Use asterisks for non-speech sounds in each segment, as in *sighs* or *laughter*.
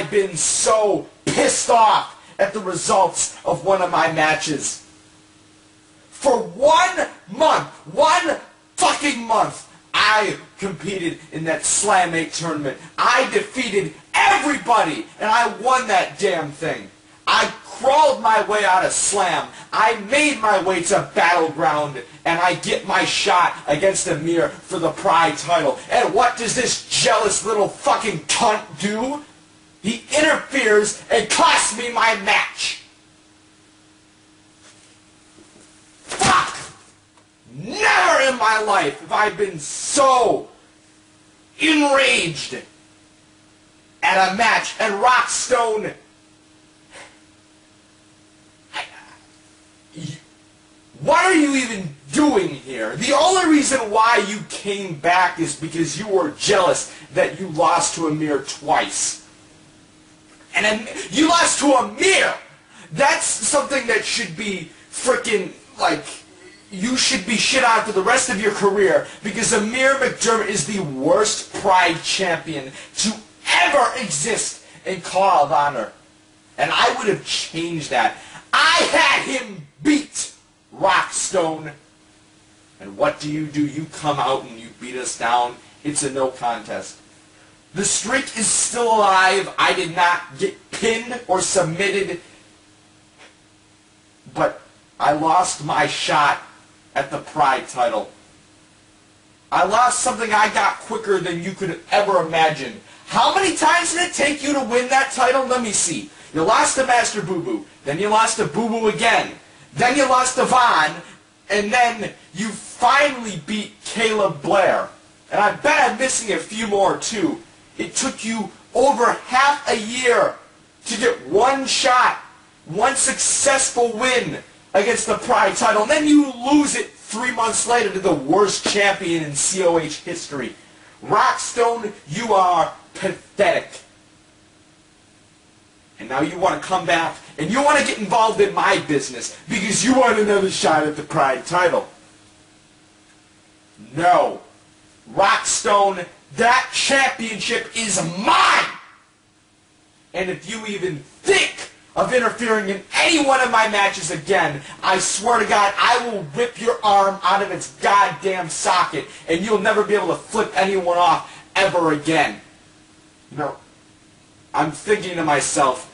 have been so pissed off at the results of one of my matches. For one month, one fucking month, I competed in that Slam 8 tournament. I defeated everybody, and I won that damn thing. I crawled my way out of Slam. I made my way to Battleground, and I get my shot against Amir for the Pride title. And what does this jealous little fucking cunt do? He interferes and costs me my match. Fuck! Never in my life have I been so enraged at a match and Rockstone what are you even doing here? The only reason why you came back is because you were jealous that you lost to Amir twice. And Am- you lost to Amir! That's something that should be freaking, like, you should be shit on for the rest of your career because Amir McDermott is the worst Pride champion to ever exist in CAW of Honor. And I would have changed that. I had him beat Rockstone. And what do you do? You come out and you beat us down. It's a no contest. The streak is still alive. I did not get pinned or submitted. But I lost my shot at the Pride title. I lost something I got quicker than you could ever imagine. How many times did it take you to win that title? Let me see. You lost to Master Boo Boo. Then you lost to Boo Boo again. Then you lost to Von. And then you finally beat Caleb Blair. And I bet I'm missing a few more too. It took you over half a year to get one shot, one successful win against the Pride title. And then you lose it three months later to the worst champion in COH history. Rockstone, you are pathetic. And now you want to come back and you want to get involved in my business because you want another shot at the Pride title. No. Rockstone, that championship is mine! And if you even think of interfering in any one of my matches again, I swear to God, I will rip your arm out of its goddamn socket, and you'll never be able to flip anyone off ever again. You know, I'm thinking to myself,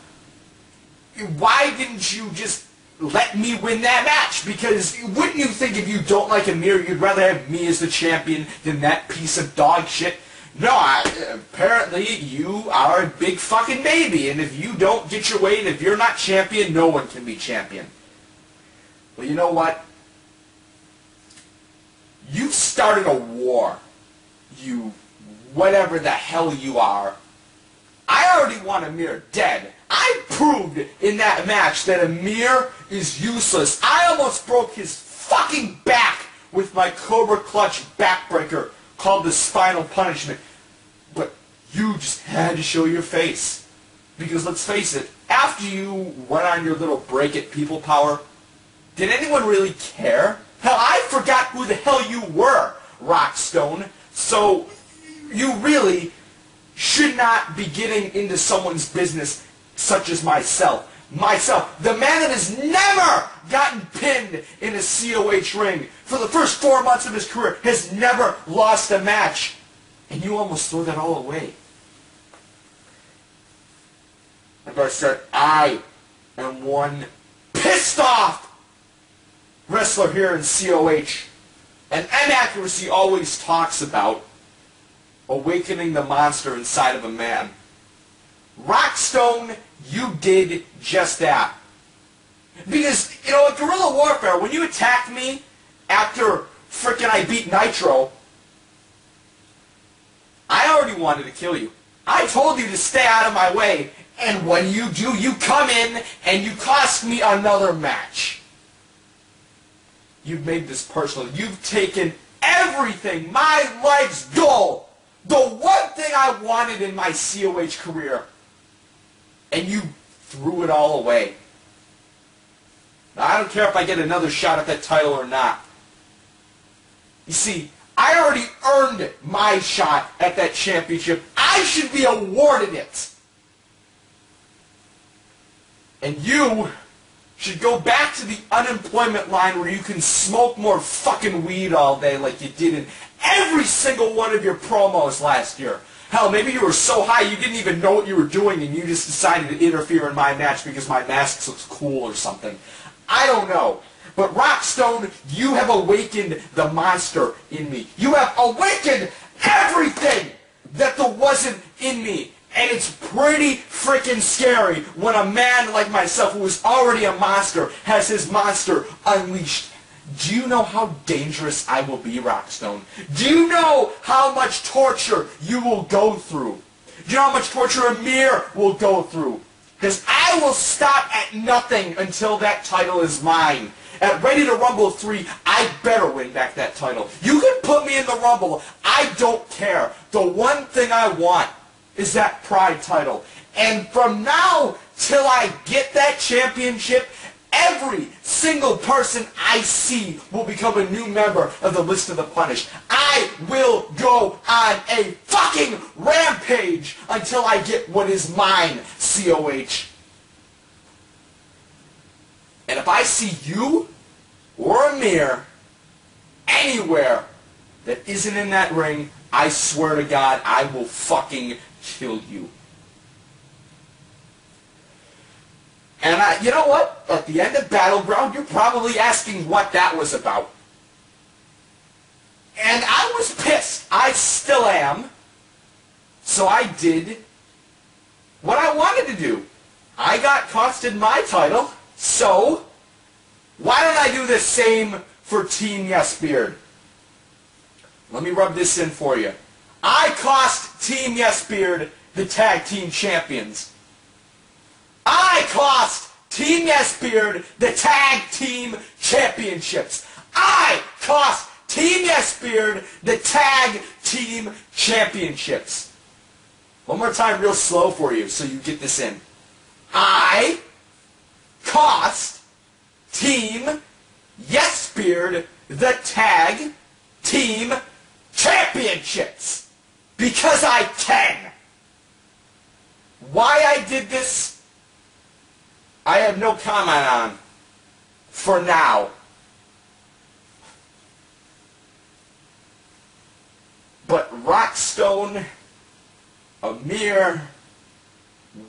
why didn't you just let me win that match? Because wouldn't you think if you don't like Amir, you'd rather have me as the champion than that piece of dog shit? No, I, apparently you are a big fucking baby, and if you don't get your way, and if you're not champion, no one can be champion. Well, you know what? You've started a war. You, whatever the hell you are. I already want Amir dead. I proved in that match that Amir is useless. I almost broke his fucking back with my Cobra Clutch backbreaker called the Spinal Punishment. But you just had to show your face. Because let's face it, after you went on your little break at People Power, did anyone really care? Hell, I forgot who the hell you were, Rockstone. So, you really should not be getting into someone's business such as myself. Myself, the man that has never gotten pinned in a COH ring for the first four months of his career, has never lost a match. And you almost throw that all away. Like I said, I am one pissed off wrestler here in COH. And M Accuracy always talks about awakening the monster inside of a man. Rockstone, you did just that. Because, you know, at Guerrilla Warfare, when you attacked me after frickin' I beat Nitro, I already wanted to kill you. I told you to stay out of my way, and when you do, you come in and you cost me another match. You've made this personal. You've taken everything, my life's goal, the one thing I wanted in my COH career, and you threw it all away. Now, I don't care if I get another shot at that title or not. You see, I already earned my shot at that championship. I should be awarded it. And you should go back to the unemployment line where you can smoke more fucking weed all day like you did in every single one of your promos last year. Hell, maybe you were so high you didn't even know what you were doing and you just decided to interfere in my match because my mask looks cool or something. I don't know. But Rockstone, you have awakened the monster in me. You have awakened everything that there wasn't in me. And it's pretty freaking scary when a man like myself, who is already a monster, has his monster unleashed. Do you know how dangerous I will be, Rockstone? Do you know how much torture you will go through? Do you know how much torture Amir will go through? Because I will stop at nothing until that title is mine. At Ready to Rumble 3, I better win back that title. You can put me in the Rumble. I don't care. The one thing I want is that Pride title. And from now till I get that championship, every single person I see will become a new member of the list of the punished. I will go on a fucking rampage until I get what is mine, COH. And if I see you or Amir anywhere that isn't in that ring, I swear to God, I will fucking kill you. And I, you know what? At the end of Battleground, you're probably asking what that was about. And I was pissed. I still am. So I did what I wanted to do. I got costed my title, so why don't I do the same for Team Yes Beard? Let me rub this in for you. I cost Team Yes Beard the tag team champions. I cost Team Yes Beard the tag team championships. I cost Team Yes Beard the tag team championships. One more time real slow for you so you get this in. I cost Team Yes Beard the tag team championships. Because I can. Why I did this, I have no comment on for now. But Rockstone, Amir,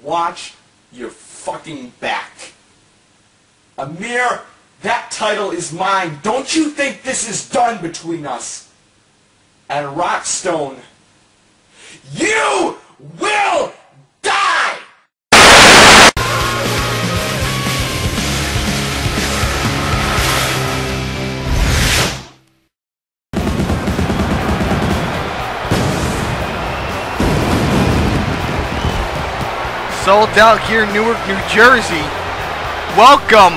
watch your fucking back. Amir, that title is mine. Don't you think this is done between us? And Rockstone, you will Sold out here in Newark, New Jersey. Welcome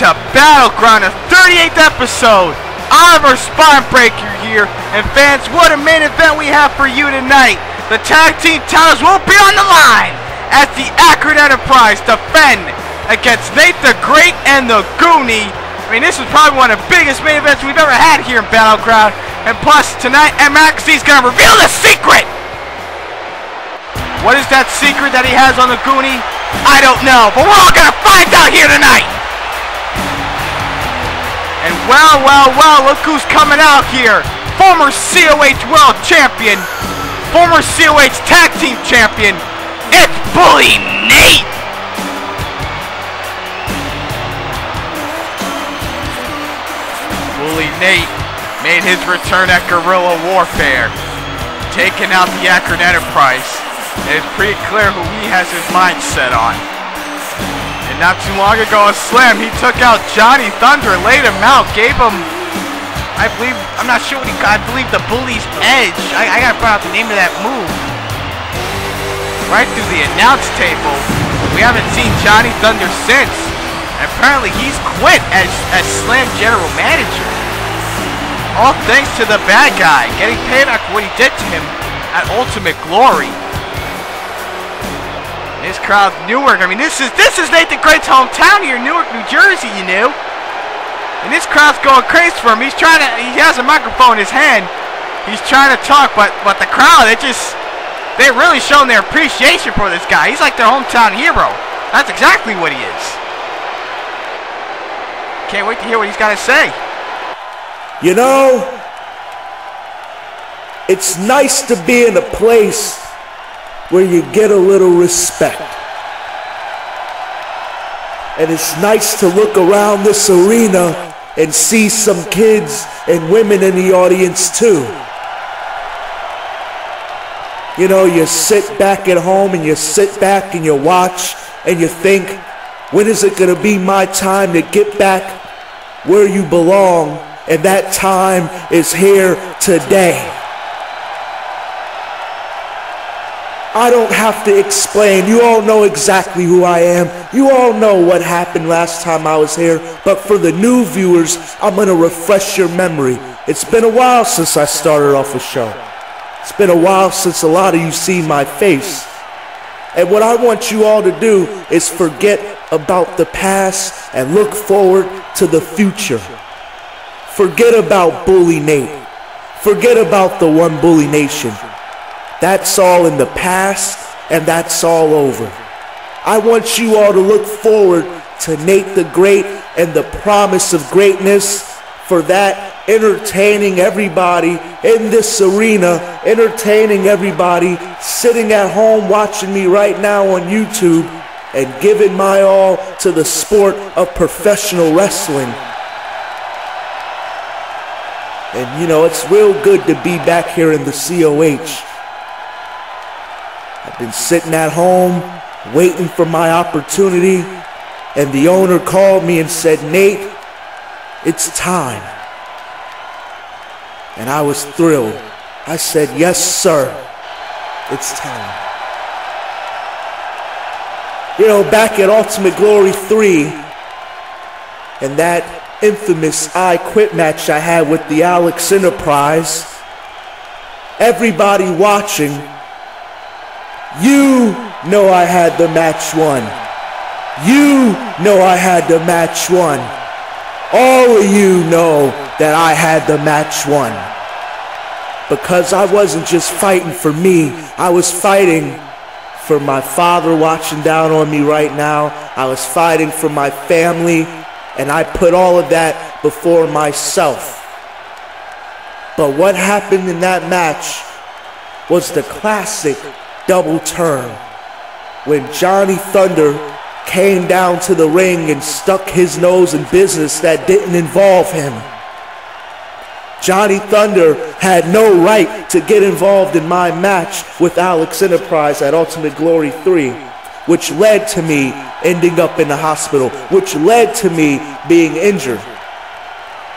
to Battleground, the 38th episode. Oliver Spinebreaker here. And fans, what a main event we have for you tonight. The tag team titles will be on the line as the Accurate Enterprise defend against Nate the Great and the Goonie. I mean, this is probably one of the biggest main events we've ever had here in Battleground. And plus, tonight, MXC is going to reveal the secret. What is that secret that he has on the Goonie? I don't know, but we're all to find out here tonight. And well, well, well, look who's coming out here. Former COH World Champion, former COH Tag Team Champion, it's Bully Nate. Bully Nate made his return at Guerrilla Warfare, taking out the Accurate Enterprise. It's pretty clear who he has his mind set on. And not too long ago, a slam, he took out Johnny Thunder, laid him out, gave him, I believe, I'm not sure what he got, I believe the Bully's Edge. I, I gotta find out the name of that move. Right through the announce table. We haven't seen Johnny Thunder since. And apparently he's quit as, as Slam General Manager. All thanks to the bad guy, getting payback for what he did to him at Ultimate Glory. This crowd, Newark. I mean, this is this is Nate the Great's hometown here, Newark, New Jersey. You knew. And this crowd's going crazy for him. He's trying to, he has a microphone in his hand. He's trying to talk, but, but the crowd, they just, they're really showing their appreciation for this guy. He's like their hometown hero. That's exactly what he is. Can't wait to hear what he's got to say. You know, it's nice to be in a place where you get a little respect. And it's nice to look around this arena and see some kids and women in the audience too. You know, you sit back at home and you sit back and you watch and you think, when is it going to be my time to get back where you belong? And that time is here today. I don't have to explain. You all know exactly who I am. You all know what happened last time I was here. But for the new viewers, I'm going to refresh your memory. It's been a while since I started off a show. It's been a while since a lot of you seen my face. And what I want you all to do is forget about the past and look forward to the future. Forget about Bully Nate. Forget about the One Bully Nation. That's all in the past and that's all over. I want you all to look forward to Nate the Great and the promise of greatness for that entertaining everybody in this arena, entertaining everybody sitting at home watching me right now on YouTube and giving my all to the sport of professional wrestling. And you know, it's real good to be back here in the COH. I've been sitting at home waiting for my opportunity, and the owner called me and said, Nate, it's time. And I was thrilled. I said, Yes, sir, it's time. You know, back at Ultimate Glory 3, and that infamous I Quit match I had with the Alex Enterprise, everybody watching you know I had the match won. You know I had the match won. All of you know that I had the match won. Because I wasn't just fighting for me, I was fighting for my father watching down on me right now. I was fighting for my family, and I put all of that before myself. But what happened in that match was the classic double turn when Johnny Thunder came down to the ring and stuck his nose in business that didn't involve him. Johnny Thunder had no right to get involved in my match with Alex Enterprise at Ultimate Glory 3, which led to me ending up in the hospital, which led to me being injured.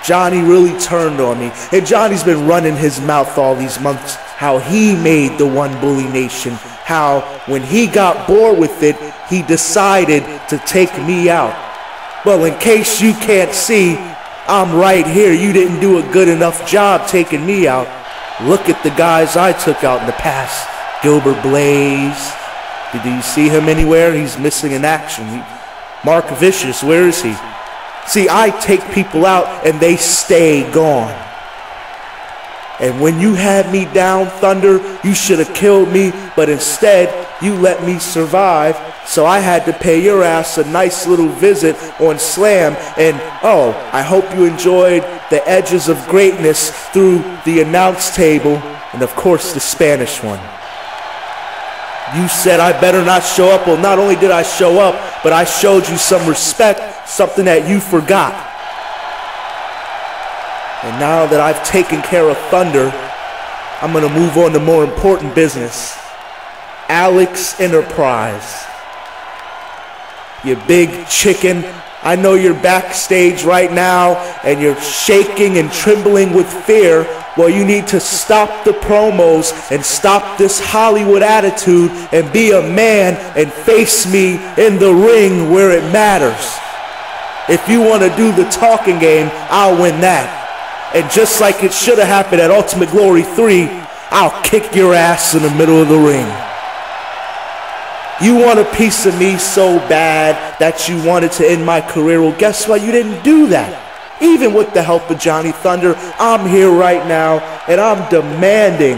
Johnny really turned on me. And Johnny's been running his mouth all these months how he made the One Bully Nation, how when he got bored with it, he decided to take me out. Well, in case you can't see, I'm right here. You didn't do a good enough job taking me out. Look at the guys I took out in the past. Gilbert Blaze. Did you see him anywhere? He's missing in action. Mark Vicious, where is he? See, I take people out and they stay gone. And when you had me down, Thunder, you should have killed me, but instead, you let me survive. So I had to pay your ass a nice little visit on Slam. And oh, I hope you enjoyed the edges of greatness through the announce table and, of course, the Spanish one. You said I better not show up. Well, not only did I show up, but I showed you some respect, something that you forgot. And now that I've taken care of Thunder, I'm going to move on to more important business. Alex Enterprise. You big chicken. I know you're backstage right now and you're shaking and trembling with fear. Well, you need to stop the promos and stop this Hollywood attitude and be a man and face me in the ring where it matters. If you want to do the talking game, I'll win that. And just like it should have happened at Ultimate Glory 3, I'll kick your ass in the middle of the ring. You want a piece of me so bad that you wanted to end my career. Well, guess what? You didn't do that. even with the help of Johnny Thunder, I'm here right now and I'm demanding,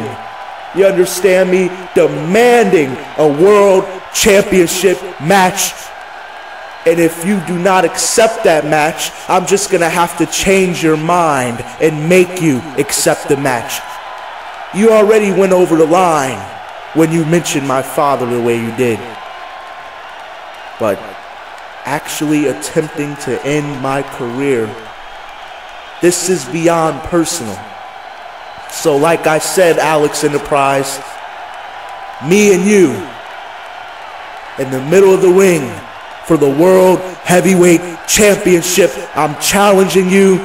you understand me? Demanding a world championship match. And if you do not accept that match, I'm just gonna have to change your mind and make you accept the match. You already went over the line when you mentioned my father the way you did. But actually attempting to end my career, this is beyond personal. So, like I said, Alex Enterprise, me and you in the middle of the ring for the World Heavyweight Championship. I'm challenging you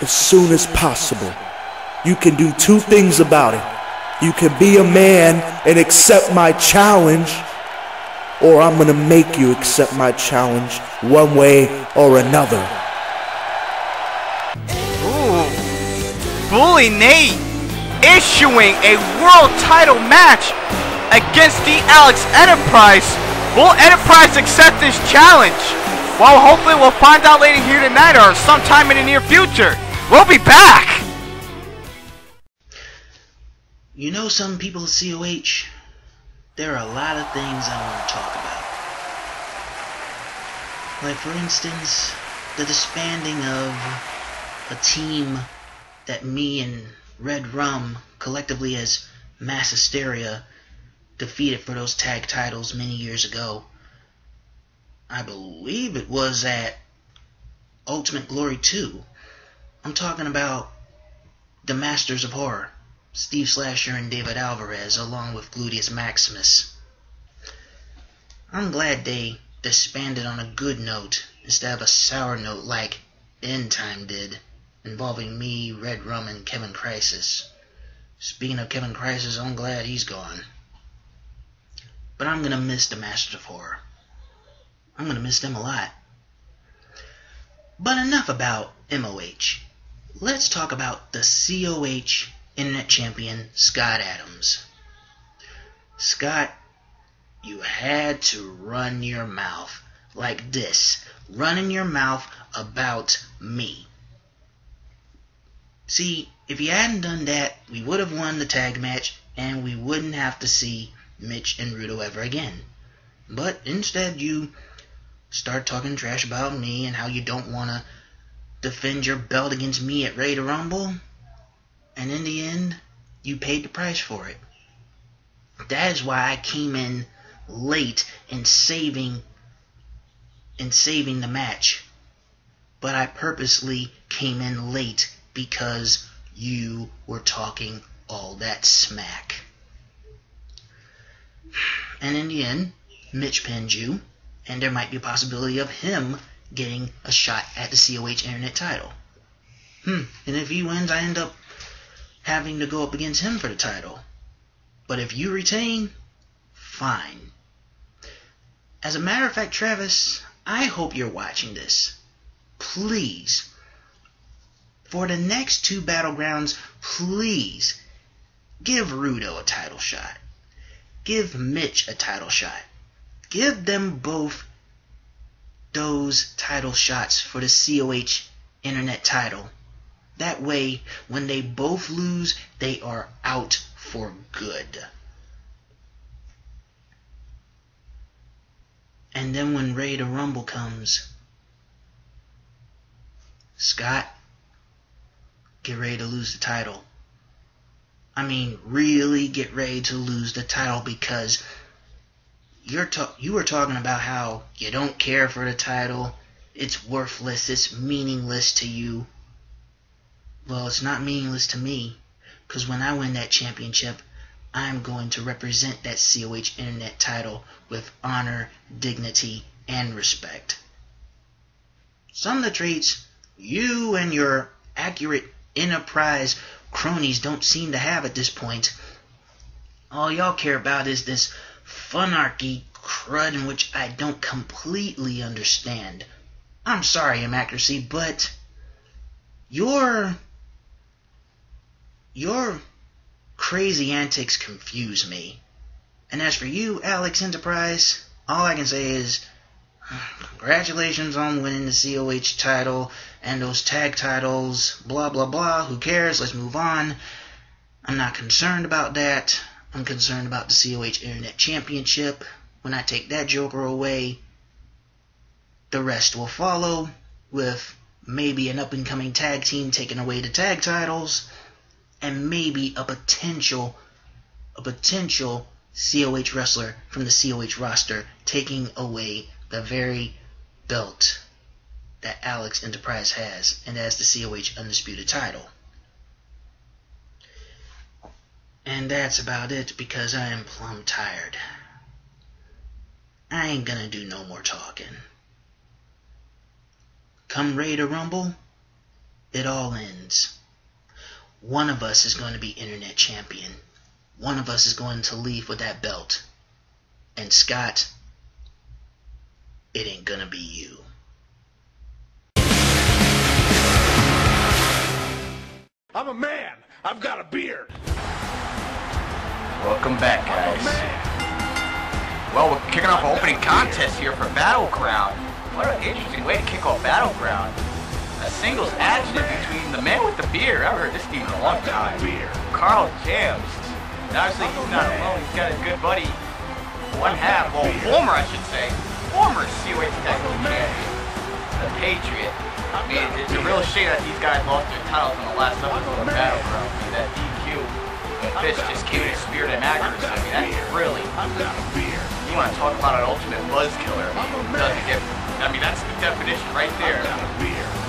as soon as possible. You can do two things about it. You can be a man and accept my challenge, or I'm going to make you accept my challenge one way or another. Ooh. Bully Nate issuing a world title match against the Alex Enterprise. Will Enterprise accept this challenge? Well, hopefully we'll find out later here tonight or sometime in the near future. We'll be back. You know, some people at COH, there are a lot of things I want to talk about. Like, for instance, the disbanding of a team that me and Red Rum, collectively as Mass Hysteria, defeated for those tag titles many years ago. I believe it was at Ultimate Glory 2. I'm talking about the Masters of Horror. Steve Slasher and David Alvarez, along with Gluteus Maximus. I'm glad they disbanded on a good note instead of a sour note like End Time did, involving me, Red Rum, and Kevin Crisis. Speaking of Kevin Crisis, I'm glad he's gone. But I'm gonna miss the Masters of Horror. I'm gonna miss them a lot. But enough about MOH. Let's talk about the COH internet champion Scott Adams. Scott, you had to run your mouth like this. Running your mouth about me. See, if you hadn't done that, we would have won the tag match and we wouldn't have to see Mitch and Rudo ever again. But instead, you start talking trash about me and how you don't want to defend your belt against me at Ready to Rumble. And in the end, you paid the price for it. That is why I came in late in saving in saving the match. But I purposely came in late because you were talking all that smack. And in the end, Mitch pinned you, and there might be a possibility of him getting a shot at the COH Internet title. Hmm, and if he wins, I end up having to go up against him for the title. But if you retain, fine. As a matter of fact, Travis, I hope you're watching this. Please, for the next two battlegrounds, please give Rudo a title shot. Give Mitch a title shot. Give them both those title shots for the COH Internet title. That way, when they both lose, they are out for good. And then when Ready to Rumble comes, Scott, get ready to lose the title. I mean, really get ready to lose the title because you're ta- you were talking about how you don't care for the title, it's worthless, it's meaningless to you. Well, it's not meaningless to me because when I win that championship, I'm going to represent that COH Internet title with honor, dignity, and respect. Some of the traits you and your accurate enterprise cronies don't seem to have at this point. All y'all care about is this funarchy crud in which I don't completely understand. I'm sorry, M Accuracy, but your your crazy antics confuse me. And as for you, Alex Enterprise, all I can say is uh, congratulations on winning the COH title and those tag titles, blah, blah, blah. Who cares? Let's move on. I'm not concerned about that. I'm concerned about the COH Internet Championship. When I take that joker away, the rest will follow with maybe an up and coming tag team taking away the tag titles and maybe a potential a potential COH wrestler from the COH roster taking away the very belt that Alex Enterprise has and as the COH undisputed title. And that's about it because I am plumb tired. I ain't gonna do no more talking. Come Ready to Rumble, it all ends. One of us is going to be internet champion. One of us is going to leave with that belt. And Scott, it ain't gonna be you. I'm a man. I've got a beard. Welcome back, a guys. Well, we're kicking off an opening contest here for Battleground. What an interesting way to kick off Battleground. A singles action between the man with the beard. I've heard this team in a long time. Beard. Karl Jamz. And obviously, he's not alone. He's got his good buddy, one half, well, former, I should say, former COH Team Champion, the Patriot. I mean, it's a real shame that these guys lost their titles in the last episode of Battleground. I mean, that DQ, and Fisk just came in spirit and accuracy. I mean, that's really, you want to talk about an ultimate buzz killer. I doesn't get, I mean, that's the definition right there.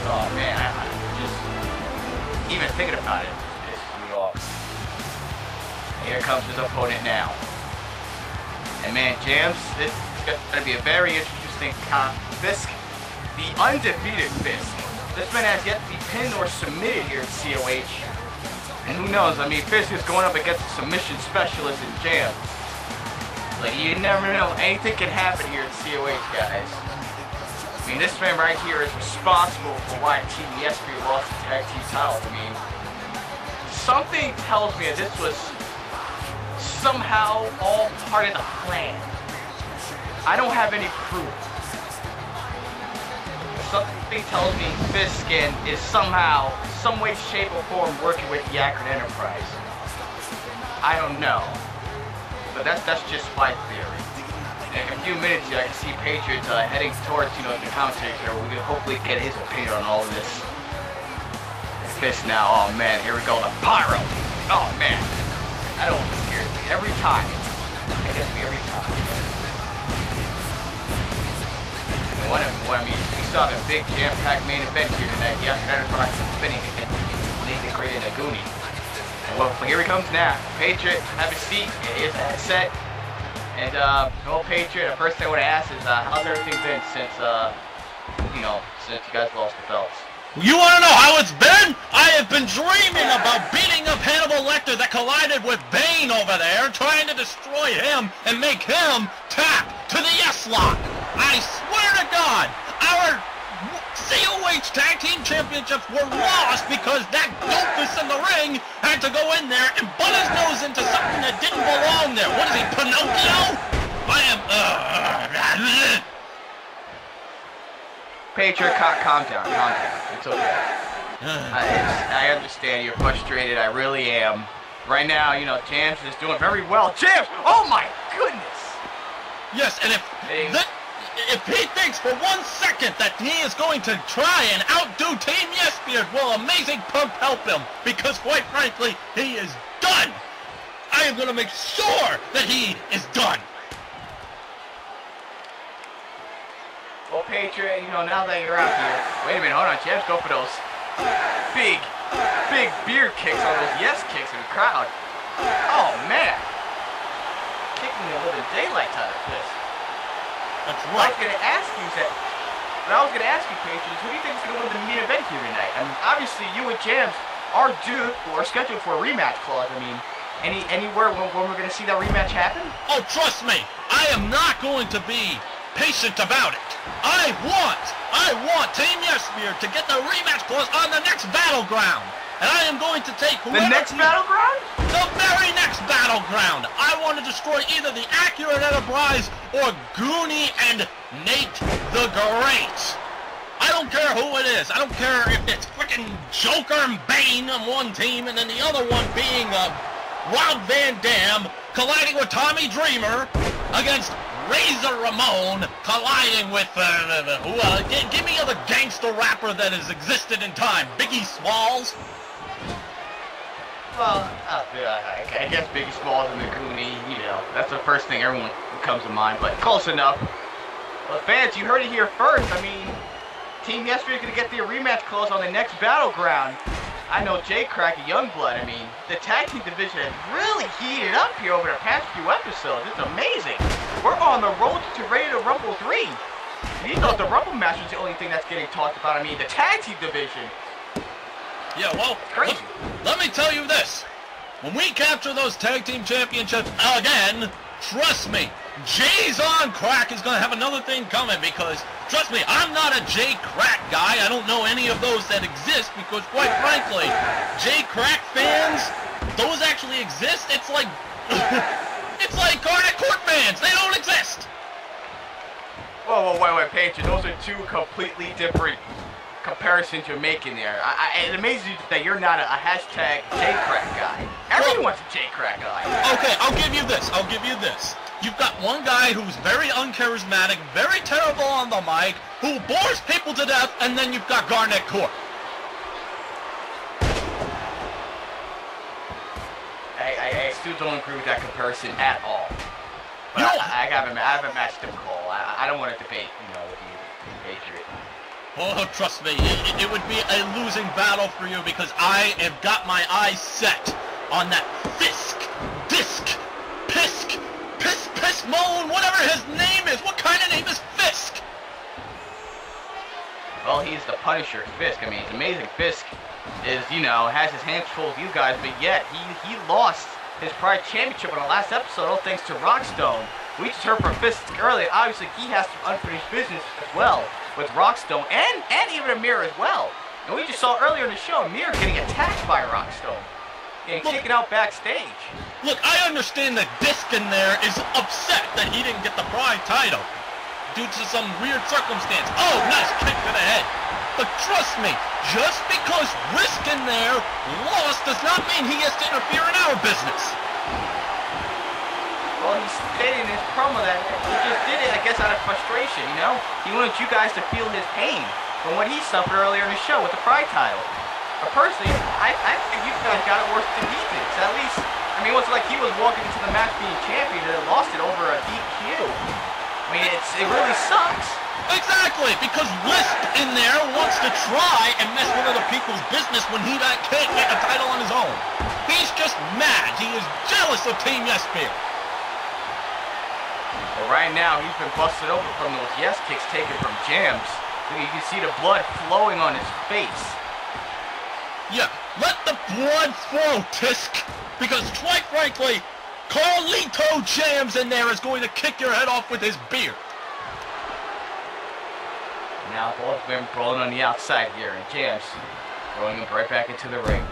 Oh man, I, I just even thinking about it pisses me off. Here comes his opponent now. And man, Jamz, this is gonna be a very interesting con. Fisk, the undefeated Fisk. This man has yet to be pinned or submitted here at COH. And who knows? I mean, Fisk is going up against a submission specialist in Jamz. Like you never know, anything can happen here at COH, guys. I mean, this man right here is responsible for why Team Yesbeard lost the tag team titles. I mean, something tells me that this was somehow all part of the plan. I don't have any proof. Something tells me Fiskin is somehow, some way, shape, or form working with the Accurate Enterprise. I don't know. But that's that's just my theory. In a few minutes, I can see Patriots uh, heading towards, you know, the commentator. We can hopefully get his opinion on all of this. Fisk now, oh man, here we go, the pyro. Oh man, I don't scare me every time. It hits me every time. What, I- what I mean, we saw the big jam-packed main event here tonight. The Accurate Enterprise spinning against Nate the Great and. And well, here he comes now. Patriot, have a seat. It is set. And uh, well, Patriot, the first thing I would ask is, uh, how's everything been since, uh, you know, since you guys lost the belts? You want to know how it's been? I have been dreaming about beating up Hannibal Lecter that collided with Bane over there, trying to destroy him and make him tap to the yes lock. I swear to God, our COH Tag Team Championships were lost because that doofus in the ring had to go in there and butt his nose into something that didn't belong there. What is he, Pinocchio? I am. Uh, uh, uh. Patriot, calm, calm down, calm down. It's okay. Uh. I, it's, I understand you're frustrated. I really am. Right now, you know, Jamz is doing very well. Jamz! Oh my goodness! Yes, and if Hey. If he thinks for one second that he is going to try and outdo Team Yesbeard, will Amazing Pump help him? Because quite frankly, he is done. I am going to make sure that he is done. Well, Patriot, you know, now that you're out here, wait a minute, hold on, Jamz, go for those big, big beer kicks on those yes kicks in the crowd. Oh man, kicking a living daylight out of this. That's What I was gonna ask you is that. What I was gonna ask you, Patriots, who do you think is gonna win the main event here tonight? I mean, obviously you and Jamz are due or scheduled for a rematch clause. I mean, any anywhere when, when we're gonna see that rematch happen? Oh, trust me, I am not going to be patient about it. I want, I want Team Yesbeard to get the rematch clause on the next battleground. And I am going to take The next battleground? the very next battleground. I want to destroy either the Accurate Enterprise or Goonie and Nate the Great. I don't care who it is. I don't care if it's freaking Joker and Bane on one team and then the other one being uh, Rob Van Dam colliding with Tommy Dreamer against Razor Ramon colliding with uh, uh. Uh, give me the gangster rapper that has existed in time. Biggie Smalls. Well, uh, I I guess Biggie Smalls and the Goonie, you know, that's the first thing everyone comes to mind, but close enough. Well, fans, you heard it here first. I mean, Team Yesbeard is going to get their rematch close on the next battleground. I know Jay Crack, Youngblood. I mean, the tag team division has really heated up here over the past few episodes. It's amazing. We're on the road to Ready to Rumble 3. And you thought the Rumble match was the only thing that's getting talked about. I mean, the tag team division. Yeah, well, Crazy. Let, let me tell you this. When we capture those tag team championships again, trust me, Jay's on crack is going to have another thing coming because, trust me, I'm not a Jay Crack guy. I don't know any of those that exist because, quite frankly, Jay Crack fans, those actually exist. It's like, *laughs* it's like Garnet Court fans. They don't exist. Whoa, whoa, wait, wait, Paige, those are two completely different comparisons you're making there. I, I, it amazes you that you're not a, a hashtag JCrack guy. Everyone's a JCrack guy. Okay, I'll give you this. I'll give you this. You've got one guy who's very uncharismatic, very terrible on the mic, who bores people to death, and then you've got Garnet Court. I, I, I still don't agree with that comparison at all. But No. I, I, haven't, I haven't matched them call. I, I don't want to debate, you know, with you, Patriot. Oh, trust me, it, it would be a losing battle for you because I have got my eyes set on that Fisk, Disc, Pisk, Piss, Piss, Moan, whatever his name is. What kind of name is Fisk? Well, he's the Punisher, Fisk. I mean, it's amazing. Fisk is, you know, has his hands full with you guys, but yet he, he lost his Pride Championship on the last episode, thanks to Rockstone. We just heard from Fisk earlier. Obviously, he has some unfinished business as well with Rockstone and, and even Amir as well. And we just saw earlier in the show Amir getting attacked by Rockstone, getting Look- taken out backstage. Look, I understand that Disc in there is upset that he didn't get the Pride title due to some weird circumstance. Oh, nice kick to the head. But trust me, just because Risk in there lost does not mean he has to interfere in our business. Well, he stated in his promo that he just did it, I guess, out of frustration, you know? He wanted you guys to feel his pain from what he suffered earlier in the show with the Pride title. But personally, I, I think you guys got it worse than he did. At least, I mean, it was like he was walking into the match being champion and lost it over a DQ. I mean, it's it really sucks. Exactly, because Wisp in there wants to try and mess with other people's business when he can't get a title on his own. He's just mad. He is jealous of Team Yesbeard. But right now, he's been busted over from those yes kicks taken from Jamz. You can see the blood flowing on his face. Yeah, let the blood flow, Tisk. Because quite frankly, Carlito Jamz in there is going to kick your head off with his beard. Now both men brawling on the outside here, and Jamz throwing him right back into the ring.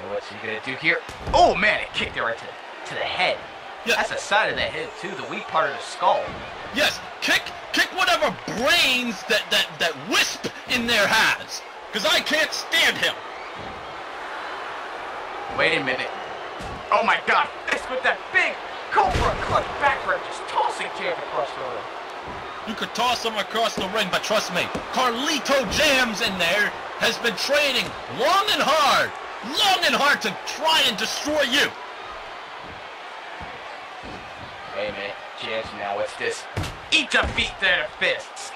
And what's he gonna do here? Oh man, it kicked it right to, to the head. Yeah. That's the side of the head too, the weak part of the skull. Yes, kick kick whatever brains that, that, that Wisp in there has. Because I can't stand him. Wait a minute. Oh my god, this with that big Cobra clutch backward, just tossing Jamz across the room. You could toss him across the ring, but trust me, Carlito Jamz in there has been training long and hard, long and hard to try and destroy you. Wait a Jamz now, what's this? Eat defeat there, fists.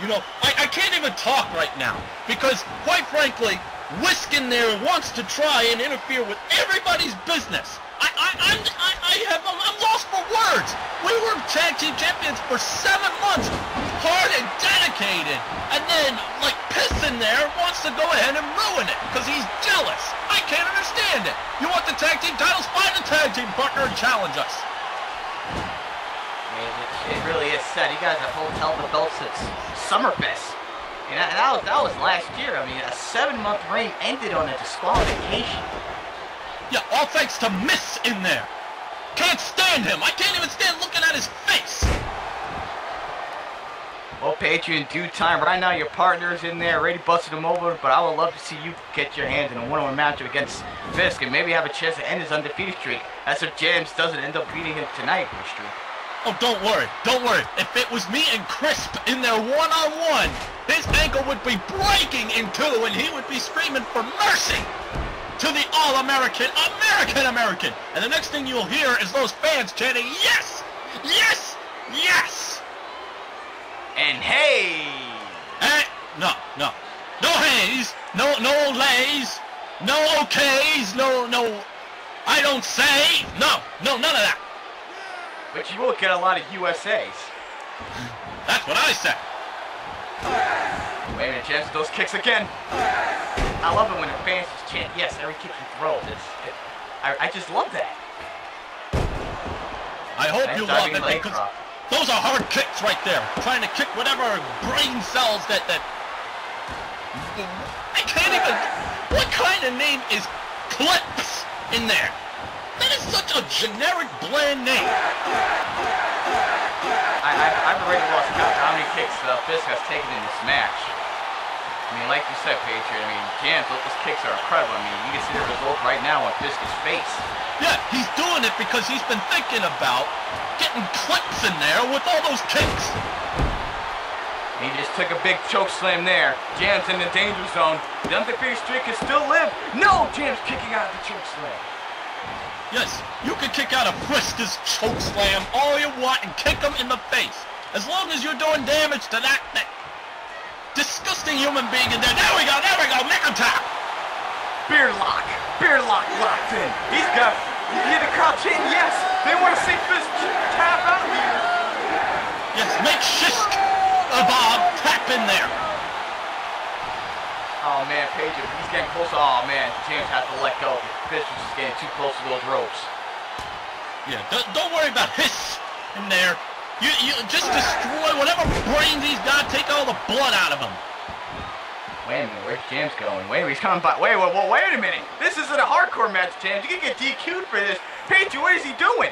You know, I, I can't even talk right now because, quite frankly, Whisk in there wants to try and interfere with everybody's business. I, I, I, I have, I'm, I'm lost for words. We were tag team champions for seven months, hard and dedicated, and then, like, Piss in there wants to go ahead and ruin it because he's jealous. I can't understand it. You want the tag team titles? Find a tag team partner and challenge us. I mean, it, it really is sad. You guys have held held the belts since Summerfest. And that, that, was, that was last year. I mean, a seven-month reign ended on a disqualification. Yeah, all thanks to Miss in there. Can't stand him. I can't even stand looking at his face. Well, Patriot, in due time. Right now, your partner's in there, already busted him over, but I would love to see you get your hands in a one-on-one matchup against Fisk and maybe have a chance to end his undefeated streak. That's if Jamz doesn't end up beating him tonight, Mr. Oh, don't worry. Don't worry. If it was me and Crisp in their one-on-one, his ankle would be breaking in two and he would be screaming for mercy to the All-American, American-American. And the next thing you'll hear is those fans chanting, yes, yes, yes. And hey! Hey, no, no. No haze, no, no lays, no okays, no, no, I don't say, no, no, none of that. But you will get a lot of USAs. That's what I said. Wait a minute, Jamz, those kicks again. I love it when the fans just chant, yes, every kick he throws. It's, it, I, I just love that. I hope Nice you love it because drop. Those are hard kicks right there. Trying to kick whatever brain cells that that. I can't even. What kind of name is Clips in there? That is such a generic, bland name. I, I, I've already lost count how many kicks uh, Fisk has taken in this match. I mean, like you said, Patriot, I mean, Jamz, those kicks are incredible. I mean, you can see the result right now on Fisk's face. Yeah, he's doing it because he's been thinking about getting clips in there with all those kicks. He just took a big choke slam there. Jamz in the danger zone. The undefeated streak can still live. No, Jamz kicking out of the choke slam. Yes, you can kick out a Frisk's choke slam all you want and kick him in the face. As long as you're doing damage to that, that disgusting human being in there. There we go, there we go, make him tap. Beer lock. Beer lock locked in. He's got. You hear the crowd chanting, yes. They want to see Fisk tap out of here. Yes, make Shisk uh, Bob tap in there. Oh man, Page, he's getting closer. Oh man, Jamz has to let go. Fisk is just getting too close to those ropes. Yeah, don't, don't worry about hiss in there. You, you just destroy whatever brains he's got, take all the blood out of him. Wait a minute, where's Jamz going? Wait, he's coming by. Wait, wait, wait, wait a minute. This isn't a hardcore match, Jamz. You can get DQ'd for this. Page, what is he doing?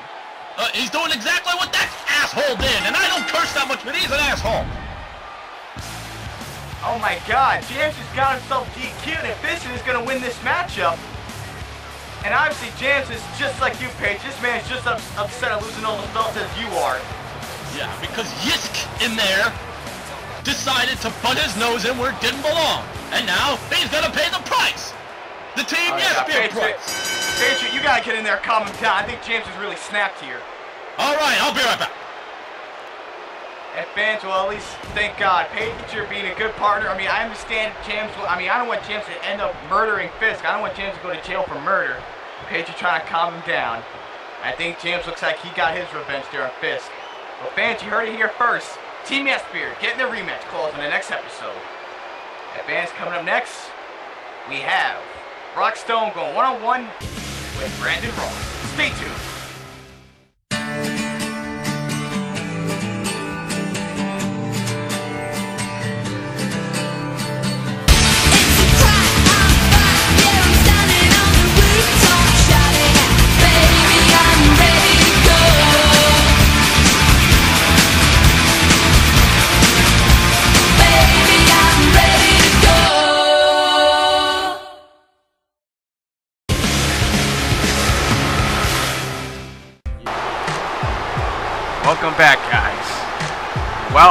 Uh, he's doing exactly what that asshole did, and I don't curse that much, but he's an asshole. Oh my god, Jamz has got himself DQ'd and Fisk is gonna win this matchup. And obviously Jamz is just like you, Paige. This man's just ups upset at losing all the belts as you are. Yeah, because Yisk in there decided to put his nose in where it didn't belong. And now he's gonna pay the price. The team, Oh, yes, uh, yeah, Patriot, price. Patriot, you gotta get in there, calm him down. I think Jamz is really snapped here. All right, I'll be right back. And fans will at least thank God. Patriot being a good partner. I mean, I understand Jamz. will- I mean, I don't want Jamz to end up murdering Fisk. I don't want Jamz to go to jail for murder. Patriot trying to calm him down. I think Jamz looks like he got his revenge there on Fisk. Well, fans, you heard it here first. Team Spear getting their rematch calls in the next episode. Advance coming up next, we have Rock Stone going one-on-one with Brandon Ross. Stay tuned.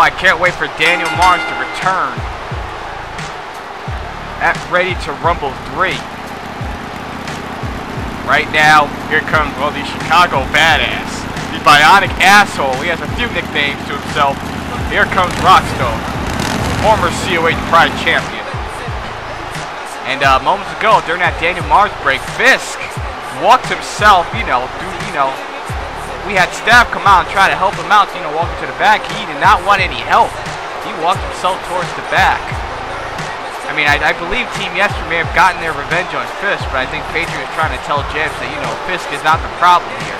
I can't wait for Daniel Mars to return at Ready to Rumble 3. Right now, here comes, well, the Chicago Badass. The Bionic Asshole. He has a few nicknames to himself. Here comes Rockstone, former COH Pride Champion. And uh, moments ago, during that Daniel Mars break, Fisk walked himself, you know, through, you know, we had staff come out and try to help him out, you know, walking to the back. He did not want any help. He walked himself towards the back. I mean, I, I believe Team Yesbeard may have gotten their revenge on Fisk, but I think Patriot is trying to tell Jamz that, you know, Fisk is not the problem here.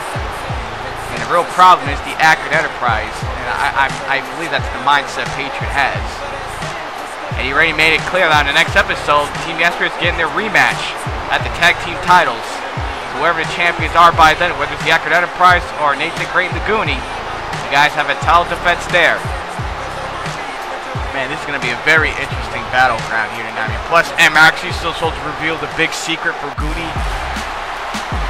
And the real problem is the Accurate Enterprise. And I, I, I believe that's the mindset Patriot has. And he already made it clear that in the next episode, Team Yesbeard is getting their rematch at the tag team titles. Whoever the champions are by then, whether it's the Accurate Enterprise or Nate the Great Laguni, you guys have a title defense there. Man, this is going to be a very interesting battleground here tonight. Plus, M Accuracy still supposed to reveal the big secret for Goody.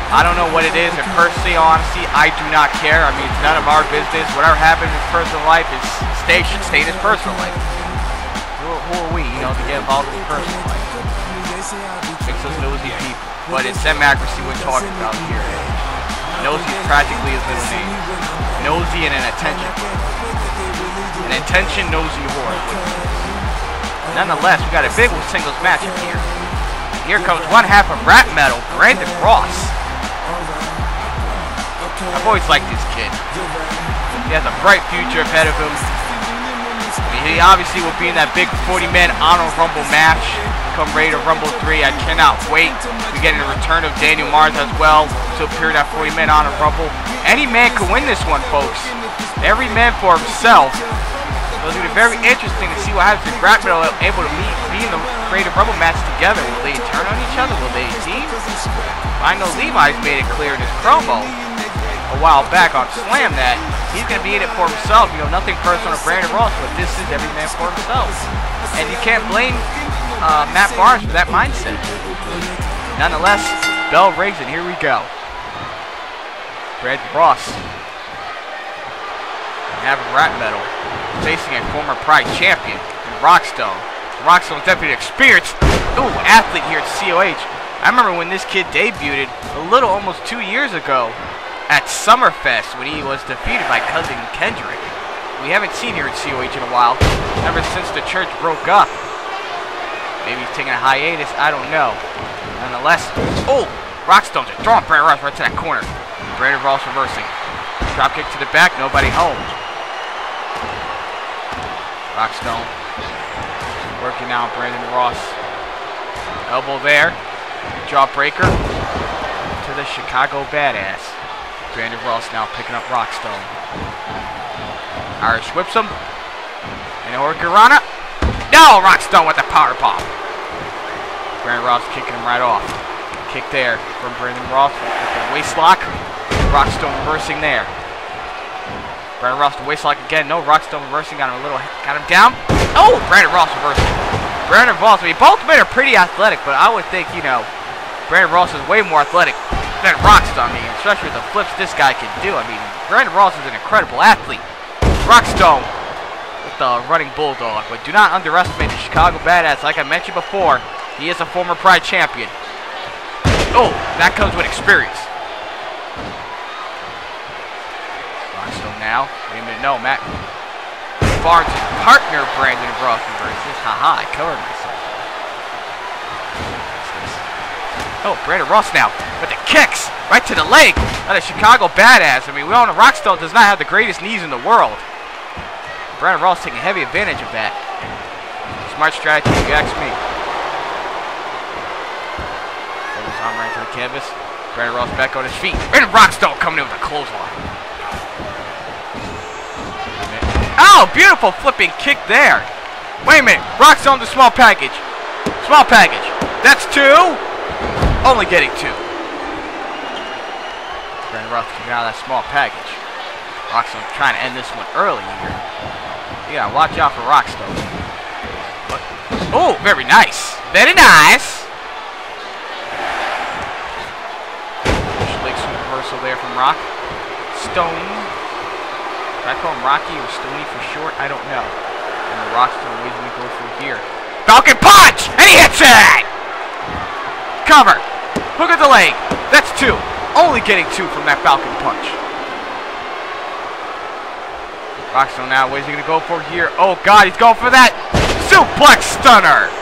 I don't know what it is, and personally, honestly, I do not care. I mean, it's none of our business. Whatever happens in personal life is stay should stay in his personal life. Who, who are we, you know, to get involved in personal life? Makes us nosy people. But it's M accuracy we're talking about here. Nosy is practically his middle name. Nosy and an attention. An attention nosy whore. Nonetheless, we got a big singles match up here. Here comes one half of Rap Metal, Brandon Ross. I've always liked this kid. He has a bright future ahead of him. I mean, he obviously will be in that big 40-man Honor Rumble match come ready to Rumble 3. I cannot wait. We get a return of Daniel Mars as well to appear that 40-man Honor Rumble. Any man can win this one, folks. Every man for himself. It'll be very interesting to see what happens if Rap able to meet, be in the Creative Rumble match together. Will they turn on each other? Will they team? I know Levi's made it clear in his promo a while back on Slam that he's going to be in it for himself. You know, nothing personal to Brandon Ross, but this is every man for himself. And you can't blame uh, Matt Barnes for that mindset. Nonetheless, bell rings and here we go. Brandon Ross. And having Rap Metal facing a former Pride champion in Rockstone. Rockstone's deputy experienced. Ooh, athlete here at COH. I remember when this kid debuted a little almost two years ago at Summerfest when he was defeated by cousin Kendrick. We haven't seen here at COH in a while, ever since the church broke up. Maybe he's taking a hiatus, I don't know. Nonetheless, oh, Rockstone's throwing Brandon Ross right to that corner. Brandon Ross reversing. Drop kick to the back, nobody home. Rockstone working out Brandon Ross. Elbow there. Jawbreaker to the Chicago Badass. Brandon Ross now picking up Rockstone. Irish whips him. And Hurricanrana. No! Rockstone with the power bomb. Brandon Ross kicking him right off. Kick there from Brandon Ross with the waist lock. Rockstone reversing there. Brandon Ross the waist lock again. No, Rockstone reversing. Got him a little. Got him down. Oh! Brandon Ross reversing. Brandon Ross. I mean, both men are pretty athletic, but I would think, you know, Brandon Ross is way more athletic than Rockstone. I mean, especially with the flips this guy can do. I mean, Brandon Ross is an incredible athlete. Rockstone the running bulldog. But do not underestimate the Chicago Badass. Like I mentioned before, he is a former Pride champion. Oh, that comes with experience. Rockstone now. Wait a minute. No, Matt. Barnes' partner, Brandon Ross, reverses. Haha, I covered myself. Oh, Brandon Ross now with the kicks right to the leg. That is Chicago badass. I mean, we all know Rockstone does not have the greatest knees in the world. Brandon Ross taking heavy advantage of that. Smart strategy, you ask me. His arm right to the canvas. Brandon Ross back on his feet. Brandon Rockstone coming in with a clothesline. Oh, beautiful flipping kick there. Wait a minute. Rockstone the small package. Small package. That's two. Only getting two. Brandon Ross getting out of that small package. Rockstone trying to end this one early here. You gotta watch out for Rockstone. But, oh, very nice. Very nice. Sweep reversal there from Rock. Stone. Did I call him Rocky or Stony for short? I don't know. And the Rockstone ways we go through here. Falcon punch! And he hits it! Cover. Hook at the leg. That's two. Only getting two from that Falcon punch. Rockstone now, what is he going to go for here? Oh, God, he's going for that suplex stunner.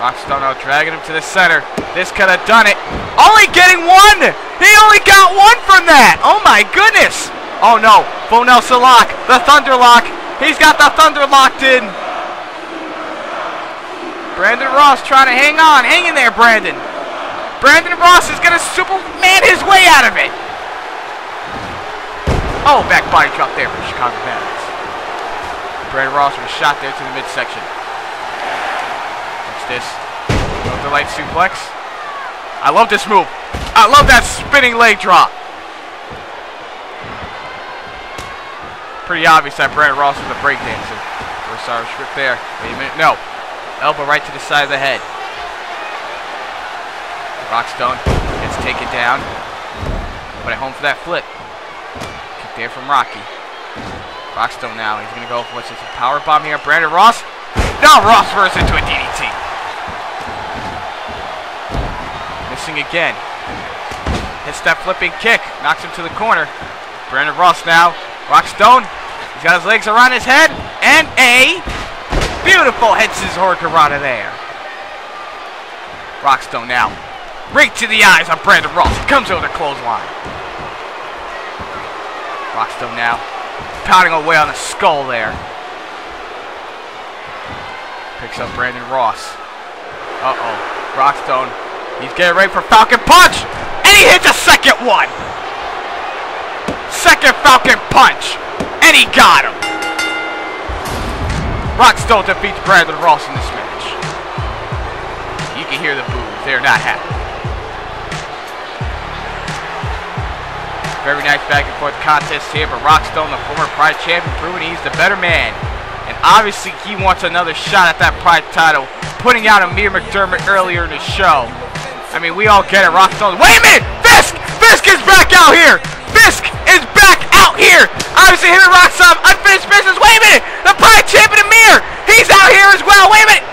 Rockstone now dragging him to the center. This could have done it. Only getting one. He only got one from that. Oh, my goodness. Oh, no. Bo Nelson lock. The Thunder lock. He's got the Thunder locked in. Brandon Ross trying to hang on. Hang in there, Brandon. Brandon Ross is going to Superman his way out of it. Oh, back body drop there for Chicago Bears. Brandon Ross with a shot there to the midsection. What's this? Love the light suplex. I love this move. I love that spinning leg drop. Pretty obvious that Brandon Ross is a breakdancer. First Irish grip there. Wait a minute. No. Elbow right to the side of the head. Rockstone gets taken down. At home for that flip. Kick there from Rocky. Rockstone now. He's going to go for what's this? A power bomb here. Brandon Ross. Now Ross versus into a DDT. Missing again. Hits that flipping kick. Knocks him to the corner. Brandon Ross now. Rockstone. He's got his legs around his head. And a beautiful head scissor Hurricanrana there. Rockstone now. Right to the eyes of Brandon Ross. Comes over the clothesline. Rockstone now. Pounding away on the skull there. Picks up Brandon Ross. Uh-oh. Rockstone. He's getting ready for Falcon Punch. And he hits a second one. Second Falcon Punch. And he got him. Rockstone defeats Brandon Ross in this match. You can hear the boos. They're not happy. Very nice back and forth contest here, but Rockstone, the former Pride champion, proving he's the better man. And obviously he wants another shot at that Pride title, putting out Amir McDermott earlier in the show. I mean, we all get it. Rockstone. Wait a minute! Fisk! Fisk is back out here! Fisk is back out here! Obviously, him and Rockstone, unfinished business. Wait a minute! The Pride champion Amir! He's out here as well. Wait a minute!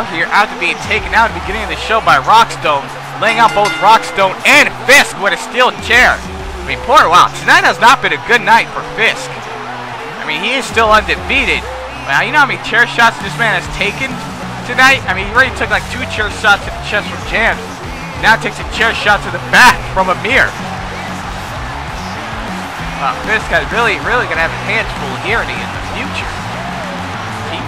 Out here after being taken out at the beginning of the show by Rockstone, laying out both Rockstone and Fisk with a steel chair. I mean, poor wow, tonight has not been a good night for Fisk. I mean, he is still undefeated. Wow, you know how many chair shots this man has taken tonight? I mean, he already took like two chair shots to the chest from Jam. Now takes a chair shot to the back from Amir. Wow, Fisk is really, really going to have his hands full here in the, future.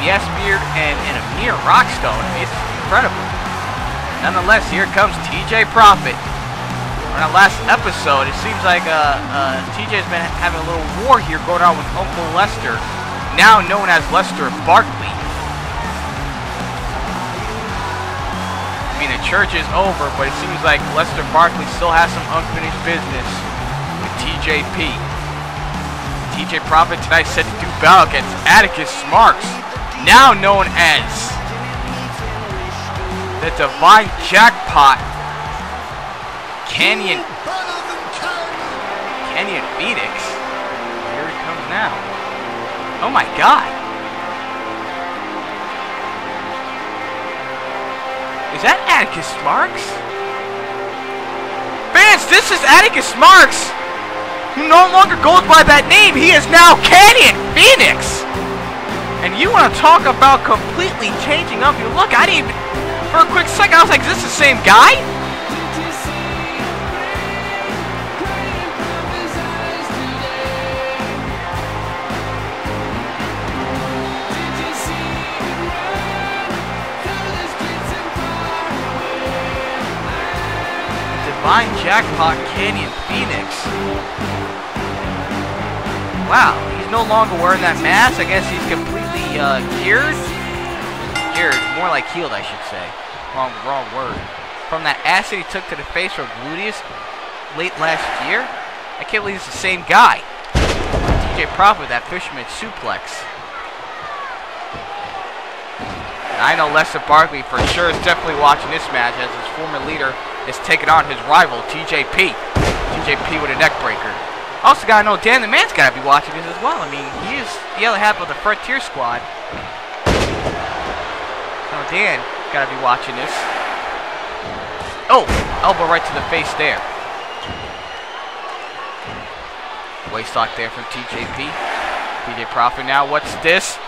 TBS Beard and, and Amir Rockstone. I mean, it's incredible. Nonetheless, here comes TJ Prophet. On our last episode, it seems like uh, uh, TJ's been having a little war here going on with Uncle Lester, now known as Lester Barkley. I mean, the church is over, but it seems like Lester Barkley still has some unfinished business with TJP. TJ Prophet *laughs* tonight set to do battle against Atticus Marx, now known as the Divine Jackpot Kenyon Kenyon Fenix. Here he comes now. Oh my god. Is that Atticus Marx? Fans, this is Atticus Marx! who no longer goes by that name. He is now Kenyon Fenix. And you want to talk about completely changing up your look? I didn't even, for a quick second, I was like, is this the same guy? Divine Jackpot Kenyon Fenix. Wow, he's no longer wearing that mask. I guess he's completely uh, geared. Geared, more like healed, I should say. Wrong, wrong word. From that acid he took to the face from Gluteus late last year. I can't believe it's the same guy. TJ Prophet, that fisherman suplex. I know Lester Barkley for sure is definitely watching this match as his former leader is taking on his rival, TJP. TJP with a neck breaker. Also gotta know Dan the Man's gotta be watching this as well. I mean, he is the other half of the Frontier Squad. So Dan gotta be watching this. Oh, elbow right to the face there. Waist lock there from TJP. TJ Prophet now. What's this?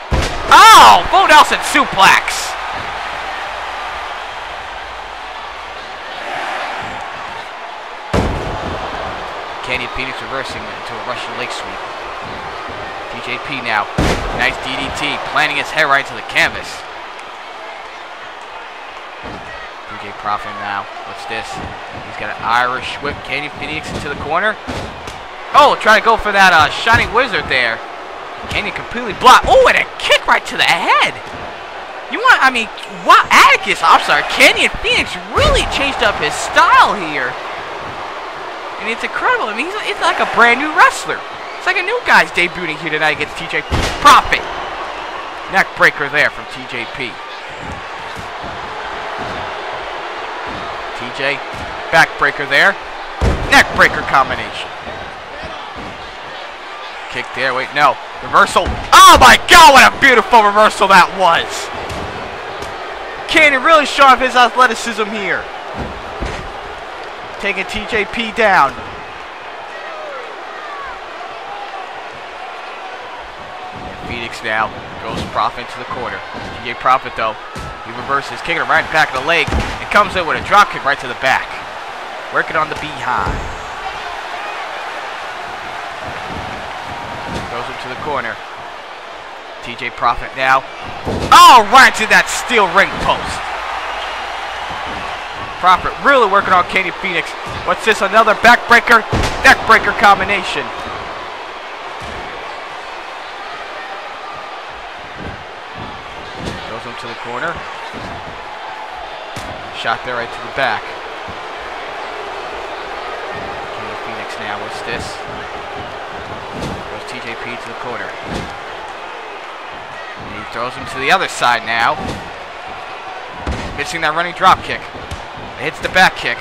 Oh, Bo Nelson suplex. Kenyon Fenix reversing into a Russian leg sweep. TJP now. Nice DDT, planting his head right into the canvas. TJ Prophet now. What's this? He's got an Irish whip. Kenyon Fenix into the corner. Oh, try to go for that uh, Shining Wizard there. Kenyon completely blocked. Oh, and a kick right to the head. You want, I mean, wow, Atticus, I'm sorry, Kenyon Fenix really changed up his style here. And it's incredible. I mean, he's, it's like a brand new wrestler. It's like a new guy's debuting here tonight against TJ Prophet. Neck breaker there from TJP. TJ, backbreaker there. Neck breaker combination. Kick there, wait, no. Reversal. Oh my god, what a beautiful reversal that was. Kenyon really showing off his athleticism here. Taking TJP down. Fenix now goes Prophet into the corner. TJ Prophet though, he reverses, kicking him right back of the leg, and comes in with a drop kick right to the back. Working on the behind. Goes into the corner. TJ Prophet now. Oh, right to that steel ring post. Really working on Kenny Fenix. What's this? Another backbreaker? Neckbreaker combination. Goes him to the corner. Shot there right to the back. Kenny Fenix now. What's this? Goes TJP to the corner. And he throws him to the other side now. Missing that running drop kick. Hits the back kick.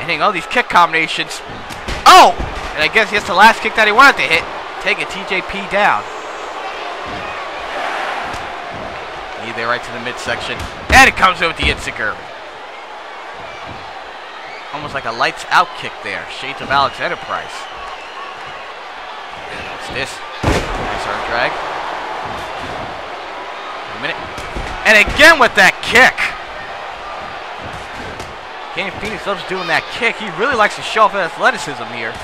Hitting all these kick combinations. Oh! And I guess it's the last kick that he wanted to hit. Taking TJP down. Knee there right to the midsection. And it comes in with the Enziguri. Almost like a lights out kick there. Shades of Alex Enterprise. What's this? Nice arm drag. A minute. And again with that kick. Kenyon Fenix loves doing that kick. He really likes to show off his athleticism here.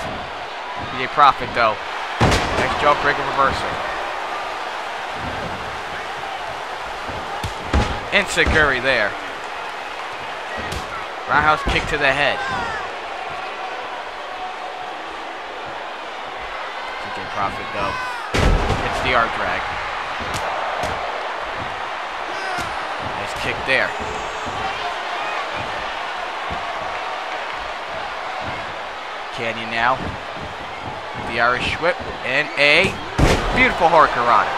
TJ Prophet though. Nice jump breaker reversal. Enziguri there. Roundhouse kick to the head. TJ Prophet though. Hits the arm drag. Nice kick there. Kenyon now. The Irish whip and a beautiful Hurricanrana.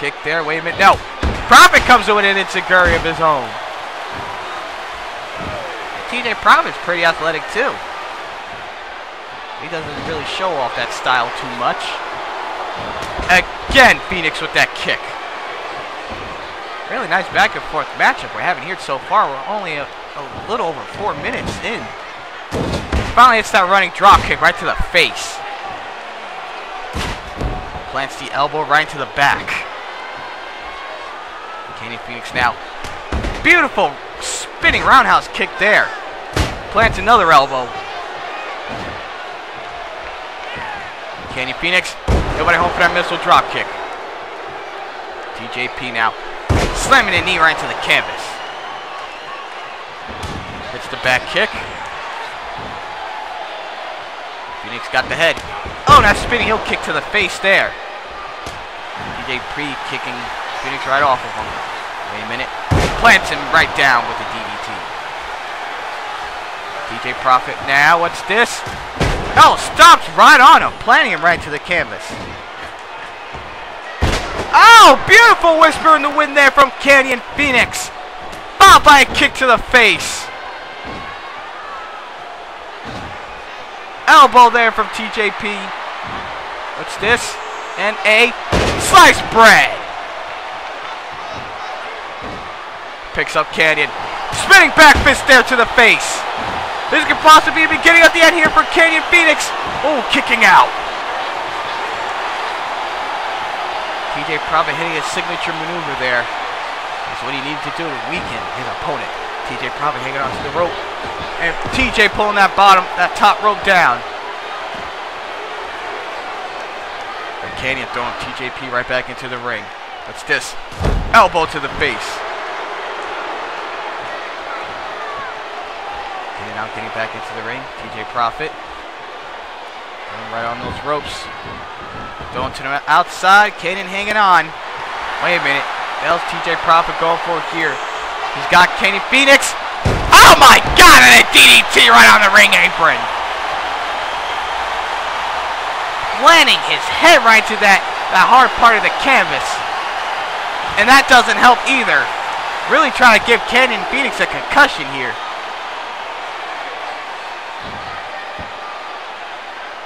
Kick there. Wait a minute. No. Prophet comes in with an Enziguri of his own. TJ Prophet's pretty athletic too. He doesn't really show off that style too much. Again, Fenix with that kick. Really nice back and forth matchup we're having here so far. We're only a, a little over four minutes in. Finally, it's that running drop kick right to the face. Plants the elbow right into the back. Kenyon Fenix now. Beautiful spinning roundhouse kick there. Plants another elbow. Kenyon Fenix. Nobody home for that missile drop kick. TJP now. Slamming a knee right into the canvas. Hits the back kick. Got the head. Oh, that spinning heel kick to the face there. DJ Pre kicking Fenix right off of him. Wait a minute. Plants him right down with the DDT. TJ Prophet now. What's this? Oh, stops right on him, planting him right to the canvas. Oh, beautiful whisper in the wind there from Kenyon Fenix. Followed by a kick to the face. Elbow there from TJP. What's this? And a sliced bread. picks up Kenyon. Spinning back fist there to the face. This could possibly be beginning of the end here for Kenyon Fenix. Oh, kicking out. TJ probably hitting his signature maneuver there. That's what he needed to do to weaken his opponent. TJ probably hanging onto the rope. And TJ pulling that bottom, that top rope down. And Kenyon throwing TJP right back into the ring. What's this? Elbow to the face. Kenyon now getting back into the ring. TJ Prophet. Going right on those ropes. Going to the outside. Kenyon hanging on. Wait a minute. How's TJ Prophet going for here? He's got Kenyon Fenix. Oh my god! And a DDT right on the ring apron. Planting his head right to that, that hard part of the canvas. And that doesn't help either. Really trying to give Kenyon Fenix a concussion here.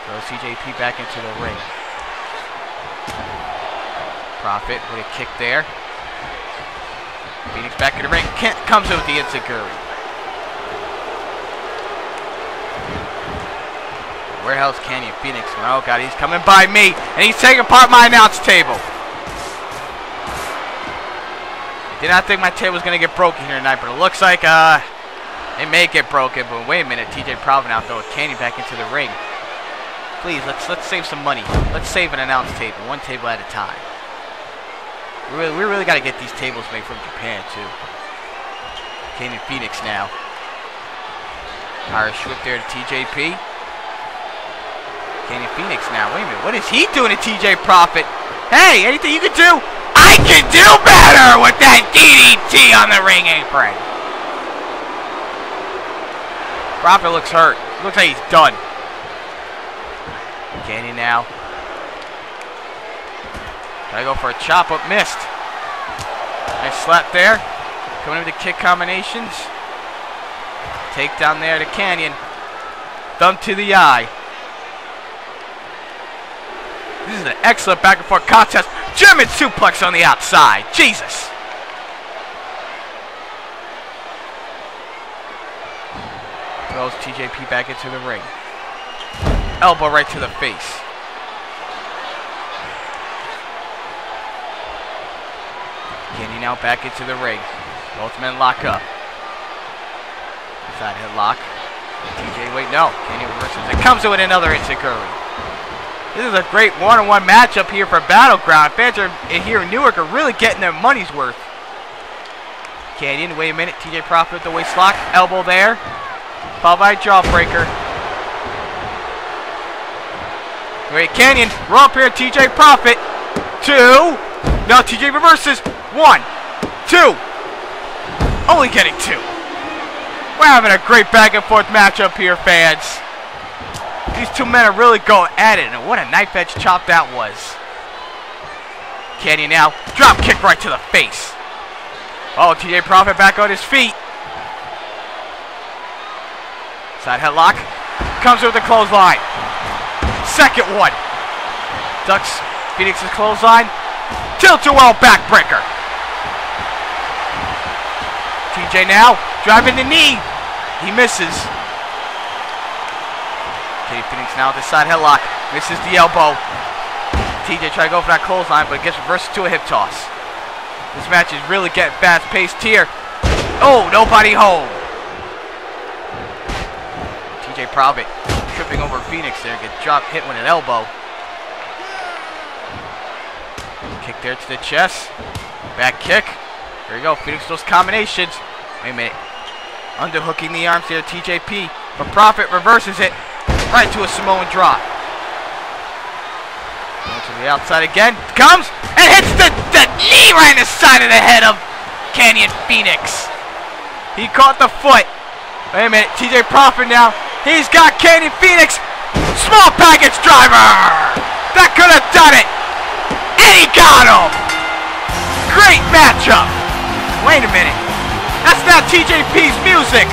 Throws TJP back into the ring. Prophet with a kick there. Fenix back in the ring. Kent comes in with the Enziguri. Where else hell's Kenyon Fenix? Oh god, he's coming by me, and he's taking apart my announce table. I did not think my table was gonna get broken here tonight, but it looks like uh, it may get broken. But wait a minute, TJ Prophet out throwing Kenyon back into the ring. Please, let's let's save some money. Let's save an announce table, one table at a time. We really, we really got to get these tables made from Japan too. Kenyon Fenix now. Irish whip there to TJP. Kenyon Fenix now. Wait a minute. What is he doing to TJ Prophet? Hey, anything you can do? I can do better with that DDT on the ring apron. Prophet looks hurt. Looks like he's done. Kenyon now. Gotta go for a chop up, missed. Nice slap there. Coming in with the kick combinations. Take down there to Kenyon. Thumb to the eye. This is an excellent back and forth contest. German suplex on the outside. Jesus. Throws TJP back into the ring. Elbow right to the face. Kenny now back into the ring. Both men lock up. Side headlock. TJ, wait, no. Kenny reverses it. Comes with another Enziguri. This is a great one-on-one matchup here for Battleground. Fans are here in Newark are really getting their money's worth. Kenyon, wait a minute. TJ Prophet with the waist lock. Elbow there. Followed by jawbreaker. Wait, Kenyon. We're up here. TJ Prophet. Two. Now TJ reverses. One. Two. Only getting two. We're having a great back and forth matchup here, fans. These two men are really going at it, and what a knife edge chop that was. Kenyon now, drop kick right to the face. Oh, TJ Prophet back on his feet. Side headlock. Comes with the clothesline. Second one. Ducks Fenix's clothesline. Tilt-a-whirl backbreaker. TJ now, driving the knee. He misses. Kenny Fenix now the side headlock. Misses the elbow. TJ try to go for that clothesline, but it gets reversed to a hip toss. This match is really getting fast-paced here. Oh, nobody home. TJ Prophet tripping over Fenix there. Gets dropped, hit with an elbow. Kick there to the chest. Back kick. There you go. Fenix those combinations. Wait a minute. Underhooking the arms there, TJP. But Prophet reverses it right to a Samoan drop. Going to the outside again. Comes and hits the, the knee right in the side of the head of Kenyon Fenix. He caught the foot. Wait a minute. TJ Prophet now. He's got Kenyon Fenix. Small package driver. That could have done it. And he got him. Great matchup. Wait a minute. That's not TJP's music.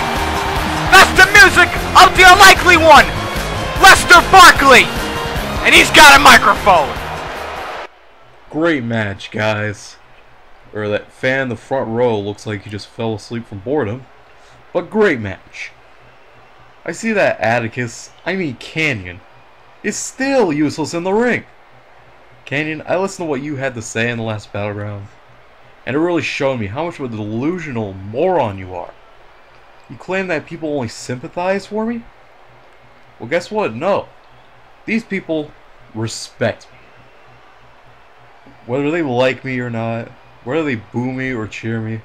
That's the music of the unlikely one, Lester Barkley. And he's got a microphone. Great match, guys. or that fan in the front row looks like he just fell asleep from boredom. But great match. I see that Atticus, I mean Kenyon, is still useless in the ring. Kenyon, I listened to what you had to say in the last battleground, and it really showed me how much of a delusional moron you are. You claim that people only sympathize for me? Well, guess what? No. These people respect me. Whether they like me or not, whether they boo me or cheer me,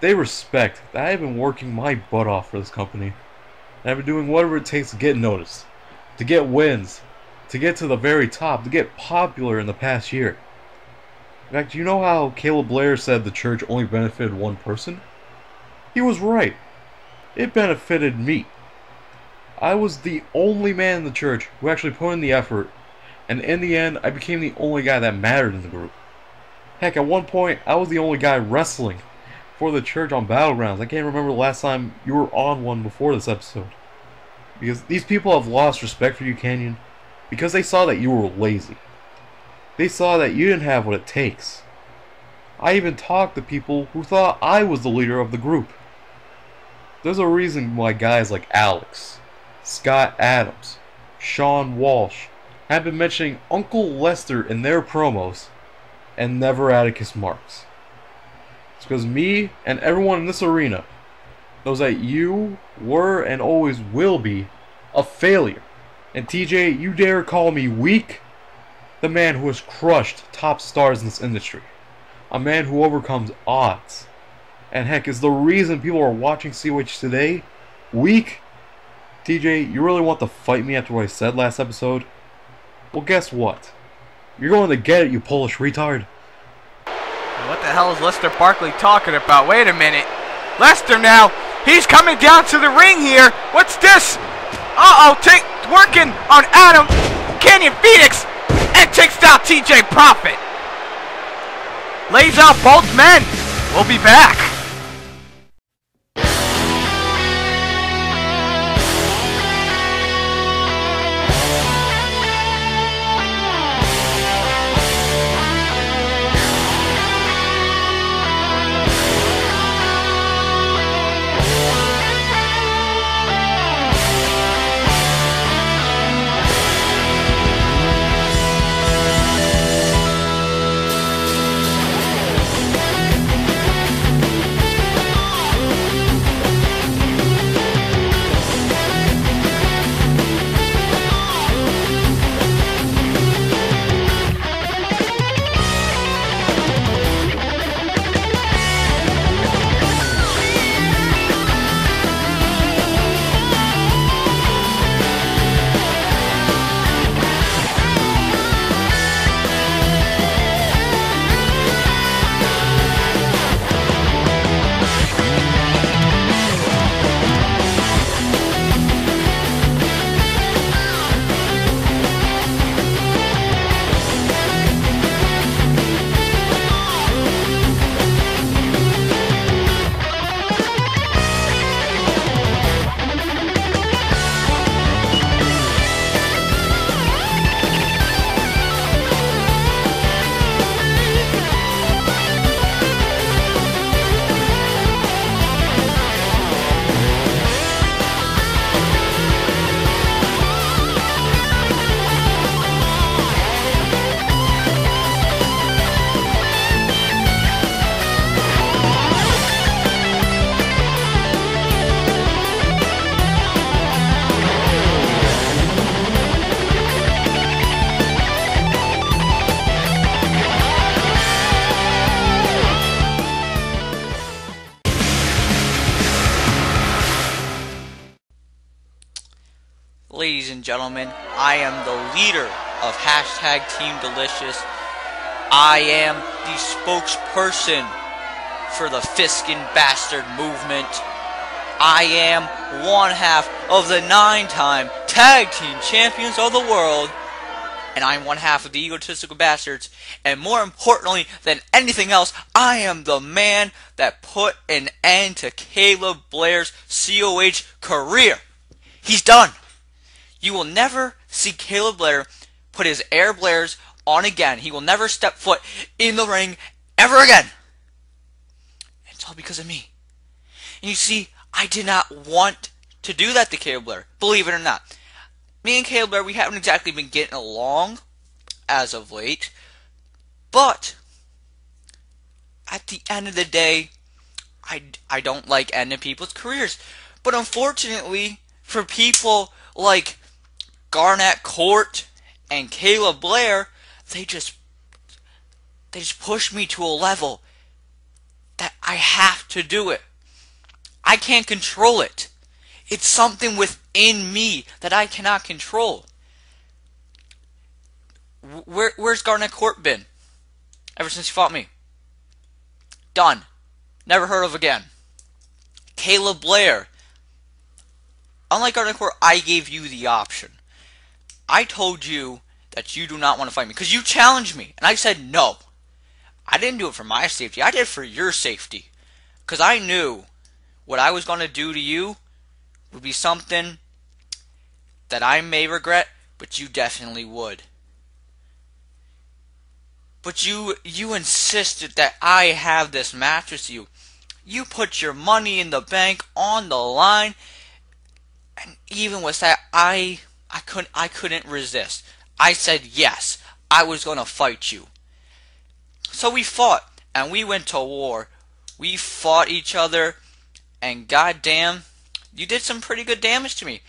they respect that I've been working my butt off for this company. And I've been doing whatever it takes to get noticed, to get wins, to get to the very top, to get popular in the past year. In fact, you know how Caleb Blair said the church only benefited one person? He was right. It benefited me. I was the only man in the church who actually put in the effort, and in the end, I became the only guy that mattered in the group. Heck, at one point, I was the only guy wrestling for the church on Battlegrounds. I can't remember the last time you were on one before this episode. Because these people have lost respect for you, Kenyon, because they saw that you were lazy. They saw that you didn't have what it takes. I even talked to people who thought I was the leader of the group. There's a reason why guys like Alex, Scott Adams, Shawn Walsh have been mentioning Uncle Lester in their promos and never Atticus Marx. It's because me and everyone in this arena knows that you were and always will be a failure. And TJ, you dare call me weak? The man who has crushed top stars in this industry. A man who overcomes odds. And heck, is the reason people are watching COH today weak? TJ, you really want to fight me after what I said last episode? Well, guess what? You're going to get it, you Polish retard. What the hell is Lester Barkley talking about? Wait a minute. Lester now. He's coming down to the ring here. What's this? Uh-oh, take working on Adam Kenyon Fenix and takes down TJ Prophet. Lays out both men. We'll be back. I am the leader of hashtag Team Delicious. I am the spokesperson for the Fiskin Bastard movement. I am one half of the nine time tag team champions of the world. And I'm one half of the egotistical bastards. And more importantly than anything else, I am the man that put an end to Caleb Blair's COH career. He's done. You will never see Caleb Blair put his air Blairs on again. He will never step foot in the ring ever again. It's all because of me. And you see, I did not want to do that to Caleb Blair. Believe it or not. Me and Caleb Blair, we haven't exactly been getting along as of late. But at the end of the day, I, I don't like ending people's careers. But unfortunately, for people like Garnett Court and Caleb Blair, they just they just push me to a level that I have to do it. I can't control it. It's something within me that I cannot control. Where, where's Garnett Court been? Ever since he fought me. Done. Never heard of again. Caleb Blair. Unlike Garnett Court, I gave you the option. I told you that you do not want to fight me because you challenged me, and I said no. I didn't do it for my safety. I did it for your safety. Because I knew what I was going to do to you would be something that I may regret, but you definitely would. But you you insisted that I have this match with you. You put your money in the bank on the line, and even with that, I I couldn't I couldn't resist. I said yes. I was gonna fight you. So we fought, and we went to war. We fought each other, and goddamn, you did some pretty good damage to me.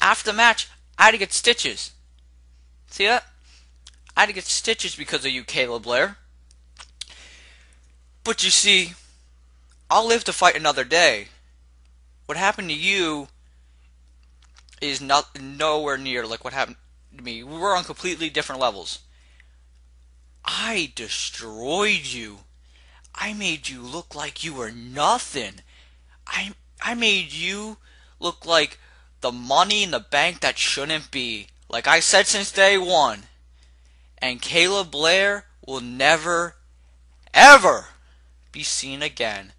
After the match, I had to get stitches. See that? I had to get stitches because of you, Caleb Blair. But you see, I'll live to fight another day. What happened to you is not nowhere near like what happened to me. We were on completely different levels. I destroyed you. I made you look like you were nothing. I I made you look like the money in the bank that shouldn't be. Like I said since day one and Caleb Blair will never, ever be seen again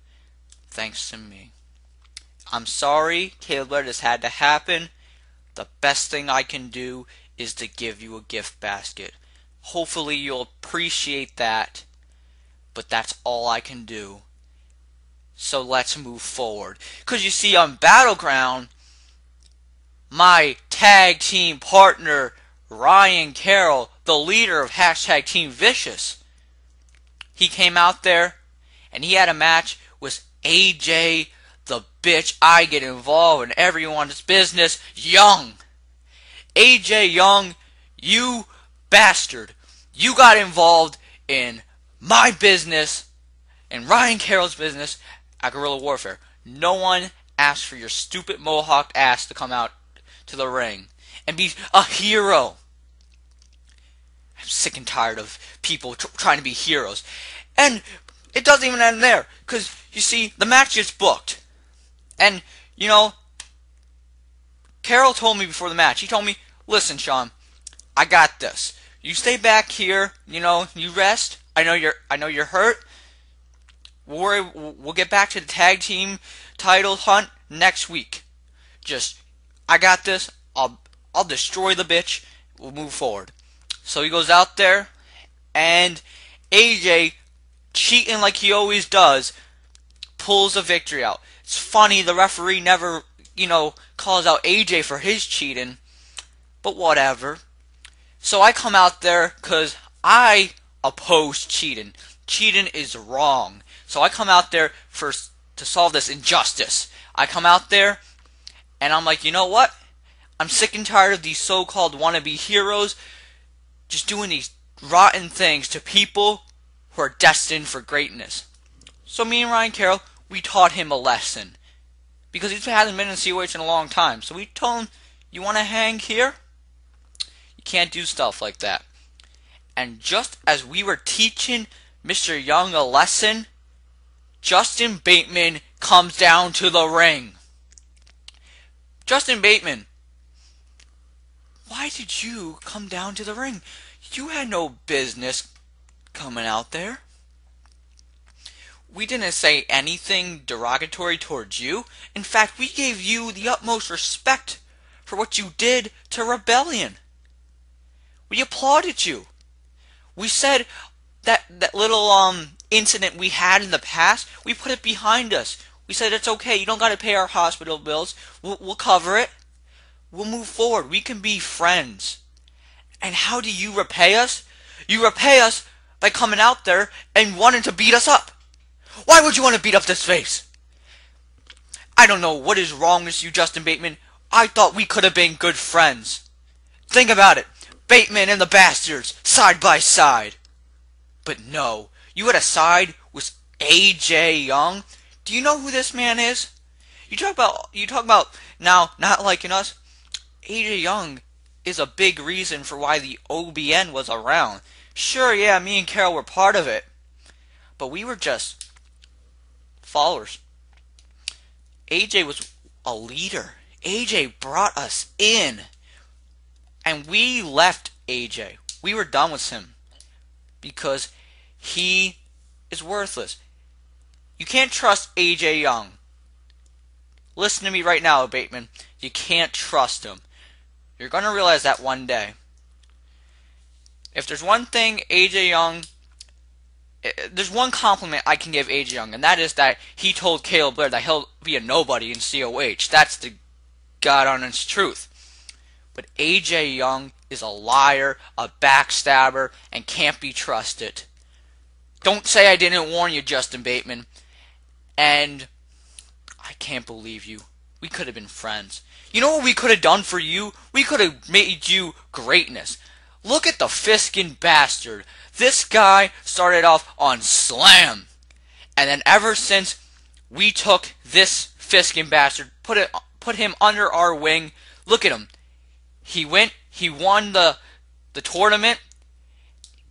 thanks to me. I'm sorry, Caleb Blair, this had to happen. The best thing I can do is to give you a gift basket. Hopefully, you'll appreciate that, but that's all I can do. So let's move forward. Because you see, on Battleground, my tag team partner, Ryan Carroll, the leader of hashtag Team Vicious. He came out there and he had a match with AJ, the bitch I get involved in everyone's business, Young. AJ Young, you bastard. You got involved in my business and Ryan Carroll's business at Guerrilla Warfare. No one asked for your stupid mohawk ass to come out to the ring and be a hero. I'm sick and tired of people tr- trying to be heroes. And it doesn't even end there. Because, you see, the match gets booked. And, you know, Carroll told me before the match, he told me, listen, Shawn, I got this. You stay back here, you know, you rest. I know you're, I know you're hurt. We'll, worry, we'll get back to the tag team title hunt next week. Just, I got this. I'll, I'll destroy the bitch. We'll move forward. So he goes out there, and AJ, cheating like he always does, pulls a victory out. It's funny, the referee never, you know, calls out AJ for his cheating, but whatever. So I come out there because I oppose cheating. Cheating is wrong. So I come out there for to solve this injustice. I come out there and I'm like, you know what? I'm sick and tired of these so-called wannabe heroes just doing these rotten things to people who are destined for greatness. So me and Ryan Carroll, we taught him a lesson. Because he hasn't been in COH in a long time. So we told him, you want to hang here? You can't do stuff like that. And just as we were teaching Mr. Young a lesson, Justin Bateman comes down to the ring. Justin Bateman, why did you come down to the ring? You had no business coming out there. We didn't say anything derogatory towards you. In fact, we gave you the utmost respect for what you did to Rebellion. We applauded you. We said that that little um incident we had in the past, we put it behind us. We said it's okay. You don't got to pay our hospital bills. We'll, we'll cover it. We'll move forward. We can be friends. And how do you repay us? You repay us by coming out there and wanting to beat us up. Why would you want to beat up this face? I don't know what is wrong with you, Justin Bateman. I thought we could have been good friends. Think about it. Bateman and the Bastards, side by side. But no, you had a side with AJ Young. Do you know who this man is? You talk about you talk about now not liking us. AJ Young is a big reason for why the OBN was around. Sure, yeah, me and Carroll were part of it. But we were just followers. AJ was a leader. AJ brought us in. And we left AJ. We were done with him. Because he is worthless. You can't trust AJ Young. Listen to me right now, Bateman. You can't trust him. You're going to realize that one day. If there's one thing AJ Young Eh, eh, there's one compliment I can give AJ Young, and that is that he told Caleb Blair that he'll be a nobody in COH. That's the God honest truth. But AJ Young is a liar, a backstabber, and can't be trusted. Don't say I didn't warn you, Justin Bateman. And I can't believe you. We could have been friends. You know what we could have done for you? We could have made you greatness. Look at the Fiskin bastard. This guy started off on Slam. And then ever since we took this Fiskin bastard, put it put him under our wing, look at him. He went, he won the the tournament.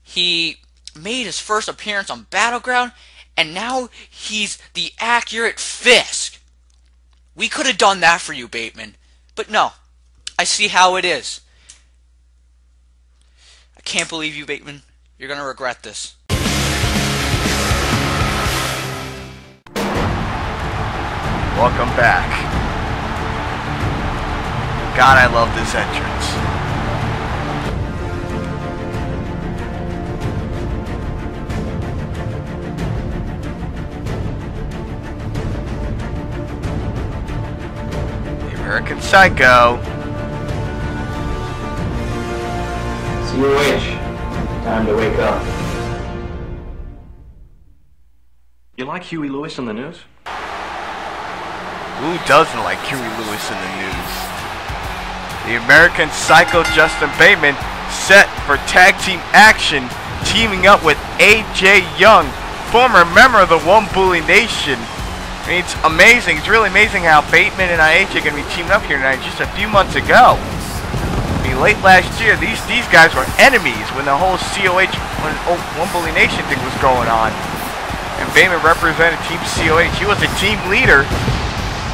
He made his first appearance on Battleground, and now he's the accurate Fisk. We could have done that for you, Bateman. But no. I see how it is. I can't believe you, Bateman. You're gonna regret this. Welcome back. God, I love this entrance. The American Psycho. COH. Time to wake up. You like Huey Lewis and the News? Who doesn't like Huey Lewis and the News? The American Psycho Justin Bateman set for tag team action, teaming up with AJ Young, former member of the One Bully Nation. I mean, it's amazing. It's really amazing how Bateman and AJ are going to be teaming up here tonight just a few months ago. Late last year, these these guys were enemies when the whole COH, when oh, One Bully Nation thing was going on. And Bateman represented Team COH. He was a team leader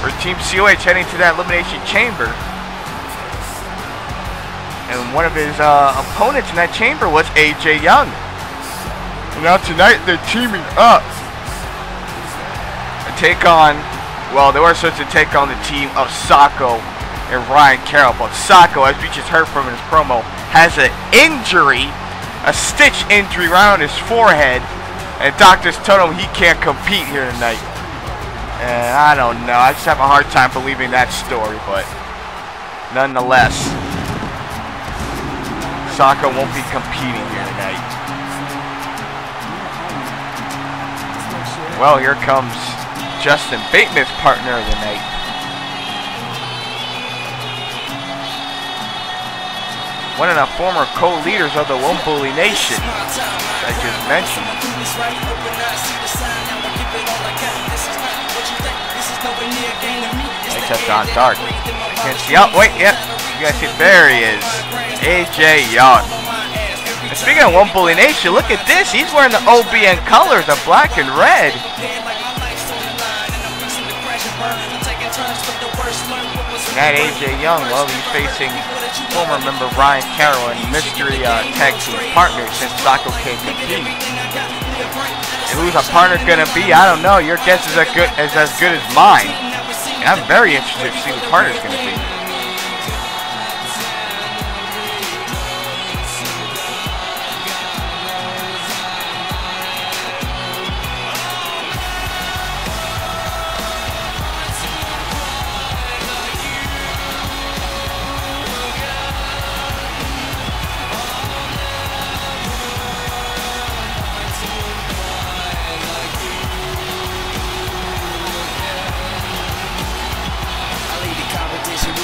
for Team COH heading to that Elimination Chamber. And one of his uh, opponents in that chamber was AJ Young. Now tonight they're teaming up to take on, well, they were supposed to take on the team of Socko and Ryan Carroll. But Socko, as we just heard from in his promo, has an injury, a stitch injury right on his forehead. And doctors told him he can't compete here tonight. And I don't know. I just have a hard time believing that story, but nonetheless, Socko won't be competing here tonight. Well, here comes Justin Bateman's partner of the night. One of the former co-leaders of the Bully Nation, I just mentioned. Touched on dark. I can't see. Oh, wait, yep. You guys see, there he is. AJ Young. And speaking of One Nation, look at this. He's wearing the OBN colors of black and red. That AJ Young, well, he's facing former member Ryan Carroll and mystery uh, tag team partner since Socko can't compete. And who's a partner gonna be? I don't know. Your guess is as good as as good as mine. And I'm very interested to see who the partner's gonna be.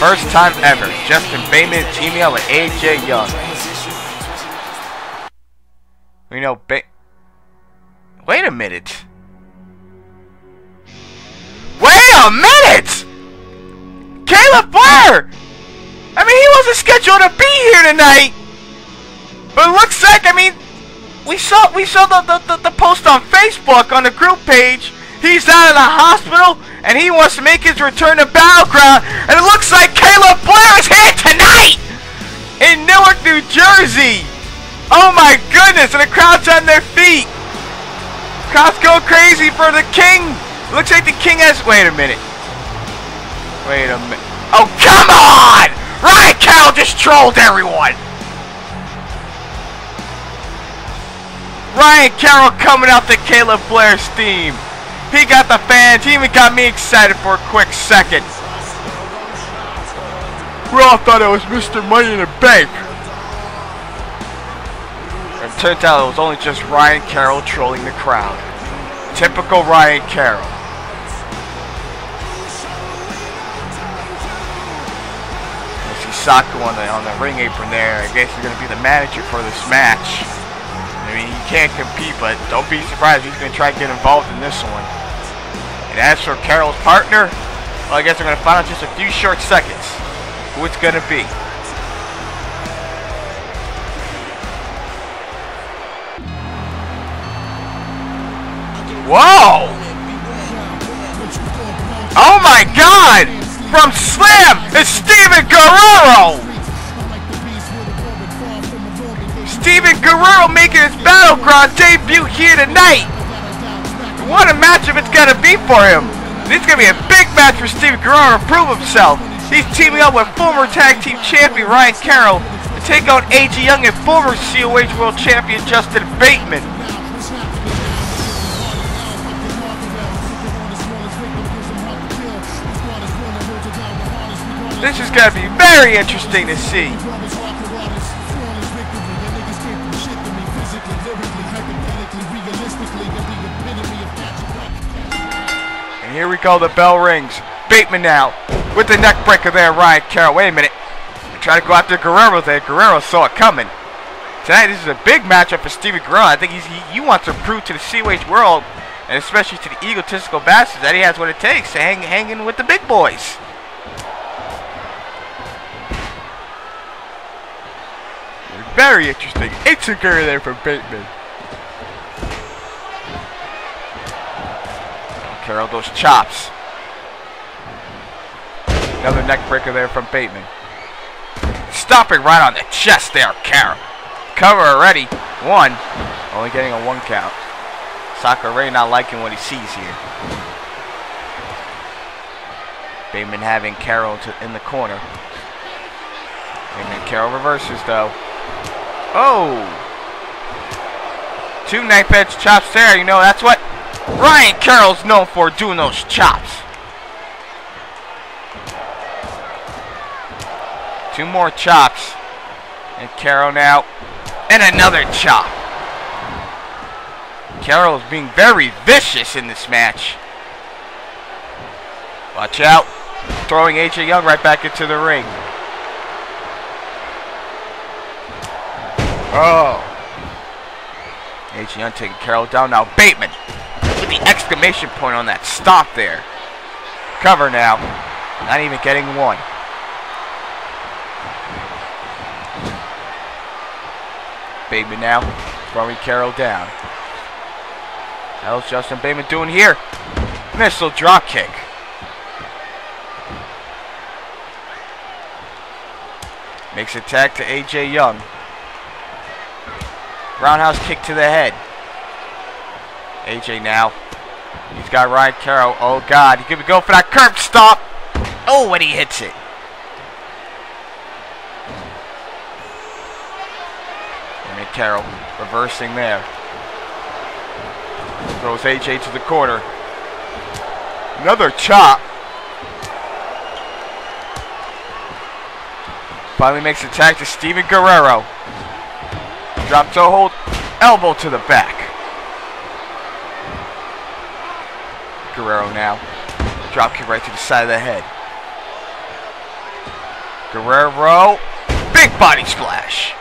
First time ever, Justin Bateman up with AJ Young. We know ba- Wait a minute. Wait a minute! Caleb Blair! I mean, he wasn't scheduled to be here tonight! But looks like, I mean, we saw we saw the, the, the, the post on Facebook on the group page. He's out of the hospital and he wants to make his return to Battleground. And it looks like Caleb Blair is here tonight in Newark, New Jersey. Oh my goodness! And the crowd's on their feet. Crowd's going crazy for the King. Looks like the King has. Wait a minute. Wait a minute. Oh come on! Ryan Carroll just trolled everyone. Ryan Carroll coming out the Caleb Blair's theme. He got the fans. He even got me excited for a quick second. We all thought it was Mr. Money in the Bank. It turns out it was only just Ryan Carroll trolling the crowd. Typical Ryan Carroll. I see Socko on the on the ring apron there. I guess he's gonna be the manager for this match. I mean, he can't compete, but don't be surprised he's gonna try to get involved in this one. And as for Carroll's partner, well, I guess we're gonna find out just a few short seconds who it's gonna be. Whoa! Oh my God! From Slam, it's Steven Guerrero! Steven Guerrero making his Battleground debut here tonight! What a matchup it's gonna be for him! This is gonna be a big match for Steven Guerrero to prove himself! He's teaming up with former tag team champion Ryan Carroll to take out AJ Young and former COH World Champion Justin Bateman. This is going to be very interesting to see. Here we go, the bell rings. Bateman now with the neck breaker there, Ryan Carroll. Wait a minute. Try to go after Guerrero there. Guerrero saw it coming. Tonight, this is a big matchup for Steven Guerrero. I think he, he wants to prove to the COH world, and especially to the egotistical bastards, that he has what it takes to hang, hanging with the big boys. Very interesting. It's a Curry there from Bateman. Carroll, oh, those chops. Another neck breaker there from Bateman. Stopping right on the chest there, Carroll. Cover already. One. Only getting a one count. Sakurai not liking what he sees here. Bateman having Carroll in the corner. Bateman Carroll reverses though. Oh! Two knife edge chops there. You know, that's what Ryan Carroll's known for, doing those chops. Two more chops. And Carroll now. And another chop. Carroll is being very vicious in this match. Watch out. Throwing AJ Young right back into the ring. Oh. AJ Young taking Carroll down now. Bateman exclamation point on that stop there. Cover now. Not even getting one. Bateman now throwing Carroll down. How's Justin Bateman doing here? Missile drop kick. Makes a tag to AJ Young. Roundhouse kick to the head. AJ now. He's got Ryan Carroll. Oh God, he could go for that curb stomp. Oh, and he hits it. And Carroll reversing there. Throws AJ to the corner. Another chop. Finally makes a tag to Steven Guerrero. Drop toe hold. Elbow to the back. Guerrero now. Dropkick right to the side of the head. Guerrero, big body splash.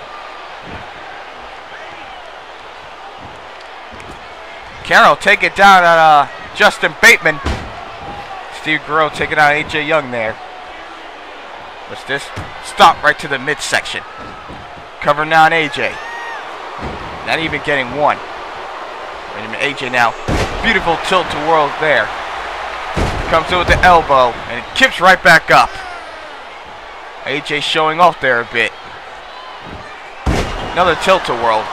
Carroll take it down on uh, Justin Bateman. Steve Guerrero taking out AJ Young there. What's this? Stop right to the midsection. Cover Covering on AJ. Not even getting one. Wait a minute, AJ now. Beautiful tilt to world there. Comes in with the elbow and it kips right back up. AJ showing off there a bit. Another tilt-a-whirl.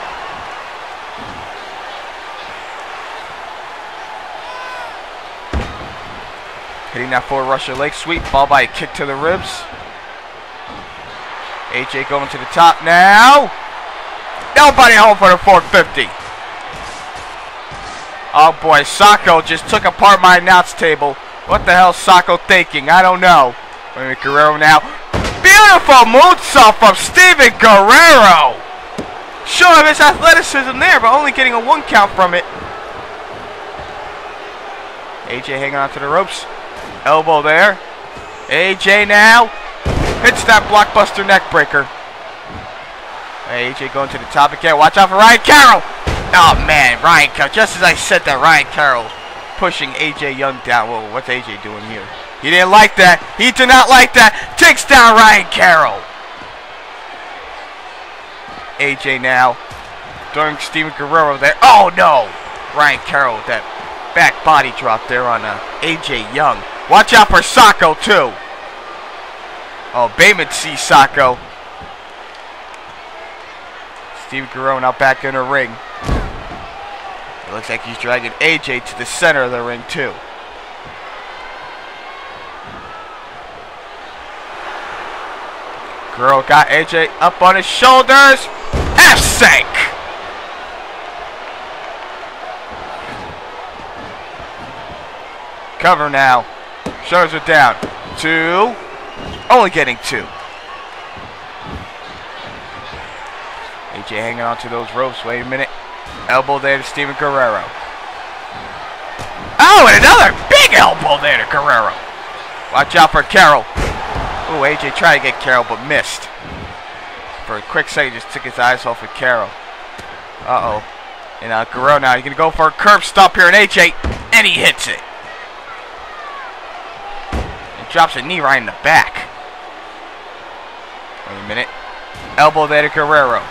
Hitting that forward Russia leg sweep, followed by a kick to the ribs. AJ going to the top now. Nobody home for the 450. Oh boy, Socko just took apart my announce table. What the hell Socko thinking? I don't know. Wait a minute, Guerrero now. Beautiful moonsault from Steven Guerrero. Showing his athleticism there, but only getting a one count from it. AJ hanging on to the ropes. Elbow there. AJ now. Hits that blockbuster neck breaker. AJ going to the top again. Watch out for Ryan Carroll. Oh man, Ryan Carroll. Just as I said that, Ryan Carroll pushing AJ Young down. Whoa, what's AJ doing here? He didn't like that. He did not like that. Takes down Ryan Carroll. AJ now. During Steven Guerrero there. Oh no! Ryan Carroll with that back body drop there on uh, AJ Young. Watch out for Socko too. Oh, Bateman sees Socko. Steve Guerrero now back in the ring. It looks like he's dragging AJ to the center of the ring too. Girl got AJ up on his shoulders. F-Sank! Cover now. Shoulders are down. Two. Only getting two. AJ hanging onto those ropes. Wait a minute. Elbow there to Steven Guerrero. Oh, and another big elbow there to Guerrero. Watch out for Carroll. Ooh, AJ tried to get Carroll, but missed. For a quick second, just took his eyes off of Carroll. Uh-oh. And uh, Guerrero now, he's going to go for a curb stomp here, and AJ, and he hits it. And drops a knee right in the back. Wait a minute. Elbow there to Guerrero.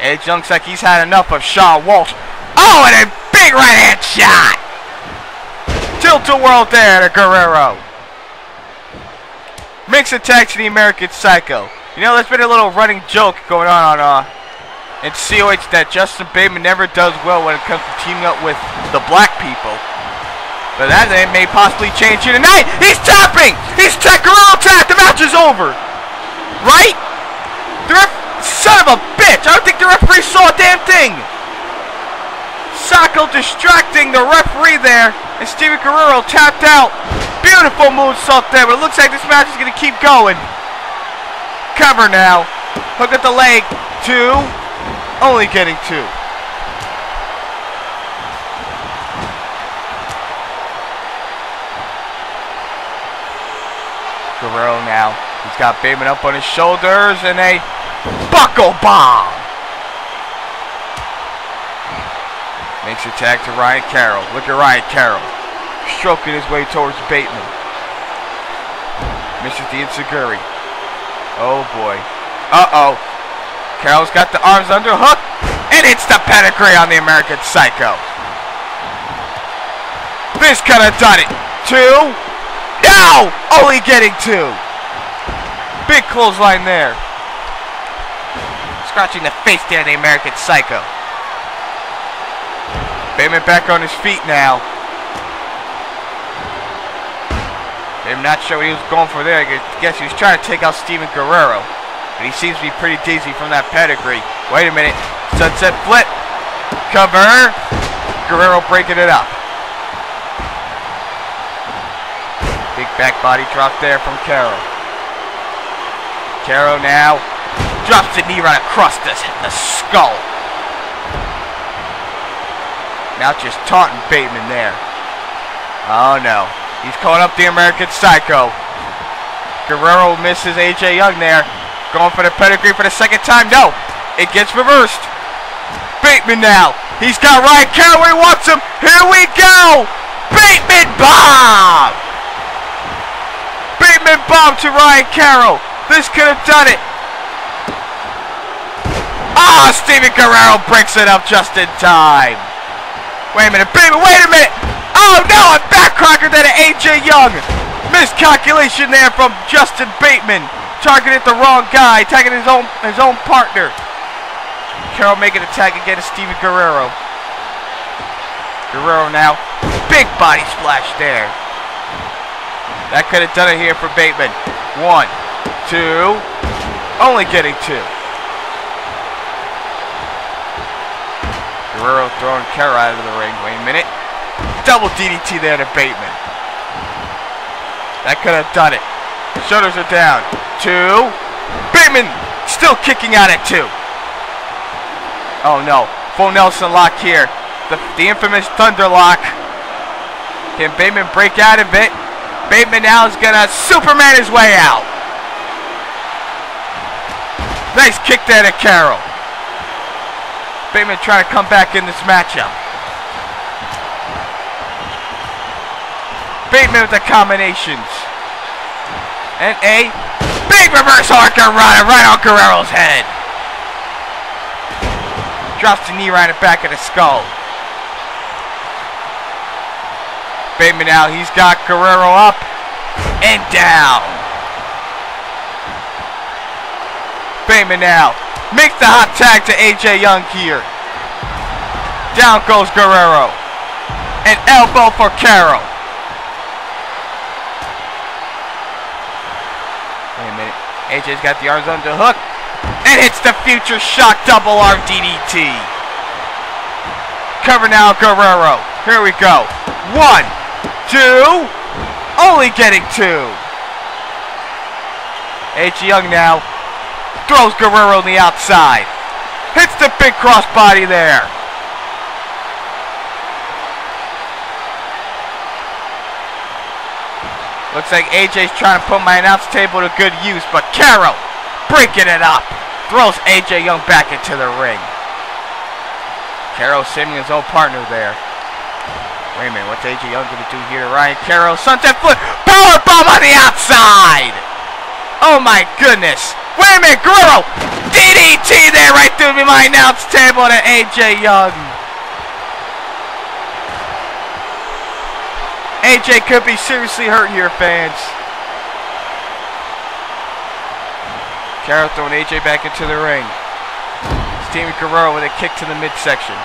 Edge looks like he's had enough of Shawn Walsh. Oh, and a big right hand shot! Tilt-a-whirl there to Guerrero. Makes attack to the American Psycho. You know, there's been a little running joke going on on uh, in COH that Justin Bateman never does well when it comes to teaming up with the black people. But that may possibly change here tonight. He's tapping! He's tech Guerrero tap! The match is over! Right? The son of a bitch! I don't think the referee saw a damn thing! Socko distracting the referee there, and Steven Guerrero tapped out. Beautiful moonsault there, but it looks like this match is going to keep going. Cover now. Hook at the leg. Two. Only getting two. Guerrero now. He's got Bateman up on his shoulders and a buckle bomb. Makes a tag to Ryan Carroll. Look at Ryan Carroll. Stroking his way towards Bateman. Mr. the Enziguri. Oh boy. Uh-oh. Carroll's got the arms under hook. And it's the pedigree on the American Psycho. This could have done it. Two. No! Only getting two. Big clothesline there. Scratching the face there of the American Psycho. Bateman back on his feet now. I'm not sure what he was going for there. I guess he was trying to take out Steven Guerrero. But he seems to be pretty dizzy from that pedigree. Wait a minute. Sunset flip. Cover. Guerrero breaking it up. Big back body drop there from Carroll. Carroll now drops the knee right across the, the skull. Now just taunting Bateman there. Oh no. He's calling up the American Psycho. Guerrero misses AJ Young there. Going for the pedigree for the second time. No, it gets reversed. Bateman now. He's got Ryan he wants him. Here we go. Bateman bomb. Bateman bomb to Ryan Carroll. This could have done it. Ah, Steven Guerrero breaks it up just in time. Wait a minute, Bateman, wait a minute. Oh no, a backcracker to AJ Young. Miscalculation there from Justin Bateman. Targeted the wrong guy, tagging his own his own partner. Carroll making a tag against Steven Guerrero. Guerrero now. Big body splash there. That could have done it here for Bateman. One, two, only getting two. Guerrero throwing Carroll out of the ring. Wait a minute. Double DDT there to Bateman. That could have done it. Shoulders are down. Two. Bateman still kicking out at two. Oh no. Full Nelson lock here. The, the infamous Thunder lock. Can Bateman break out of it? Bateman now is gonna Superman his way out. Nice kick there to Carroll. Bateman trying to come back in this matchup. Bateman with the combinations. And a big reverse Hurricanrana right on Guerrero's head. Drops the knee right in the back of the skull. Bateman now, he's got Guerrero up and down. Bateman now makes the hot tag to AJ Young here. Down goes Guerrero. An elbow for Carroll. Wait a minute. AJ's got the arms under the hook. And hits the future shock double arm DDT. Cover now Guerrero. Here we go. One, two, only getting two. AJ Young now throws Guerrero on the outside. Hits the big crossbody there. Looks like AJ's trying to put my announce table to good use, but Carroll breaking it up. Throws AJ Young back into the ring. Carroll saving his partner there. Wait a minute, what's AJ Young going to do here to Ryan Carroll? Sunset flip, power bomb on the outside. Oh my goodness. Wait a minute, Guerrero. DDT there right through my announce table to AJ Young. AJ could be seriously hurt here, fans. Carroll throwing AJ back into the ring. Steven Guerrero with a kick to the midsection.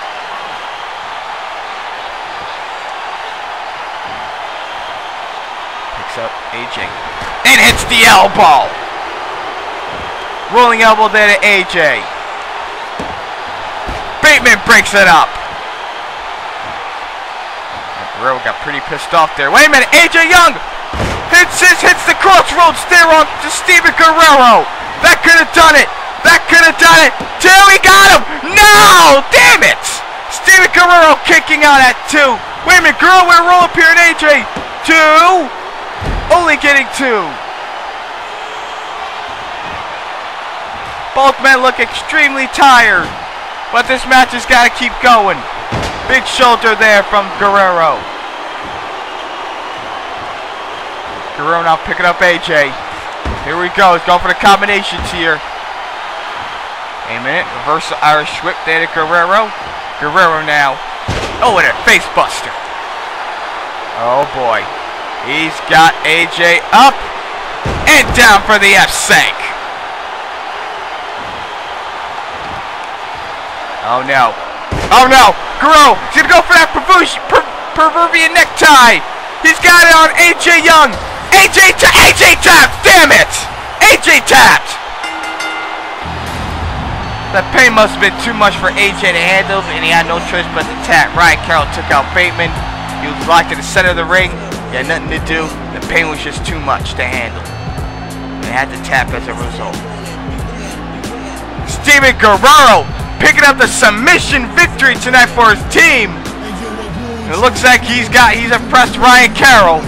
Picks up AJ. And hits the elbow. Rolling elbow there to AJ. Bateman breaks it up. Guerrero got pretty pissed off there. Wait a minute, AJ Young hits his, hits the crossroads there on to Steven Guerrero. That could have done it. That could have done it. He got him. No! Damn it! Steven Guerrero kicking out at two. Wait a minute, Guerrero, we're roll up here at AJ. Two. Only getting two. Both men look extremely tired. But this match has got to keep going. Big shoulder there from Guerrero. Guerrero now picking up AJ. Here we go. He's going for the combinations here. Wait a minute. Reversal Irish whip there to Guerrero. Guerrero now. Oh, and a face buster. Oh boy. He's got AJ up and down for the F sank. Oh no. Oh no. Guerrero. He's gonna go for that per proverbial necktie. He's got it on AJ Young. AJ ta AJ tapped! Damn it! AJ tapped! That pain must have been too much for AJ to handle, and he had no choice but to tap. Ryan Carroll took out Bateman. He was locked in the center of the ring. He had nothing to do. The pain was just too much to handle. And had to tap as a result. Steven Guerrero picking up the submission victory tonight for his team. It looks like he's got he's impressed Ryan Carroll.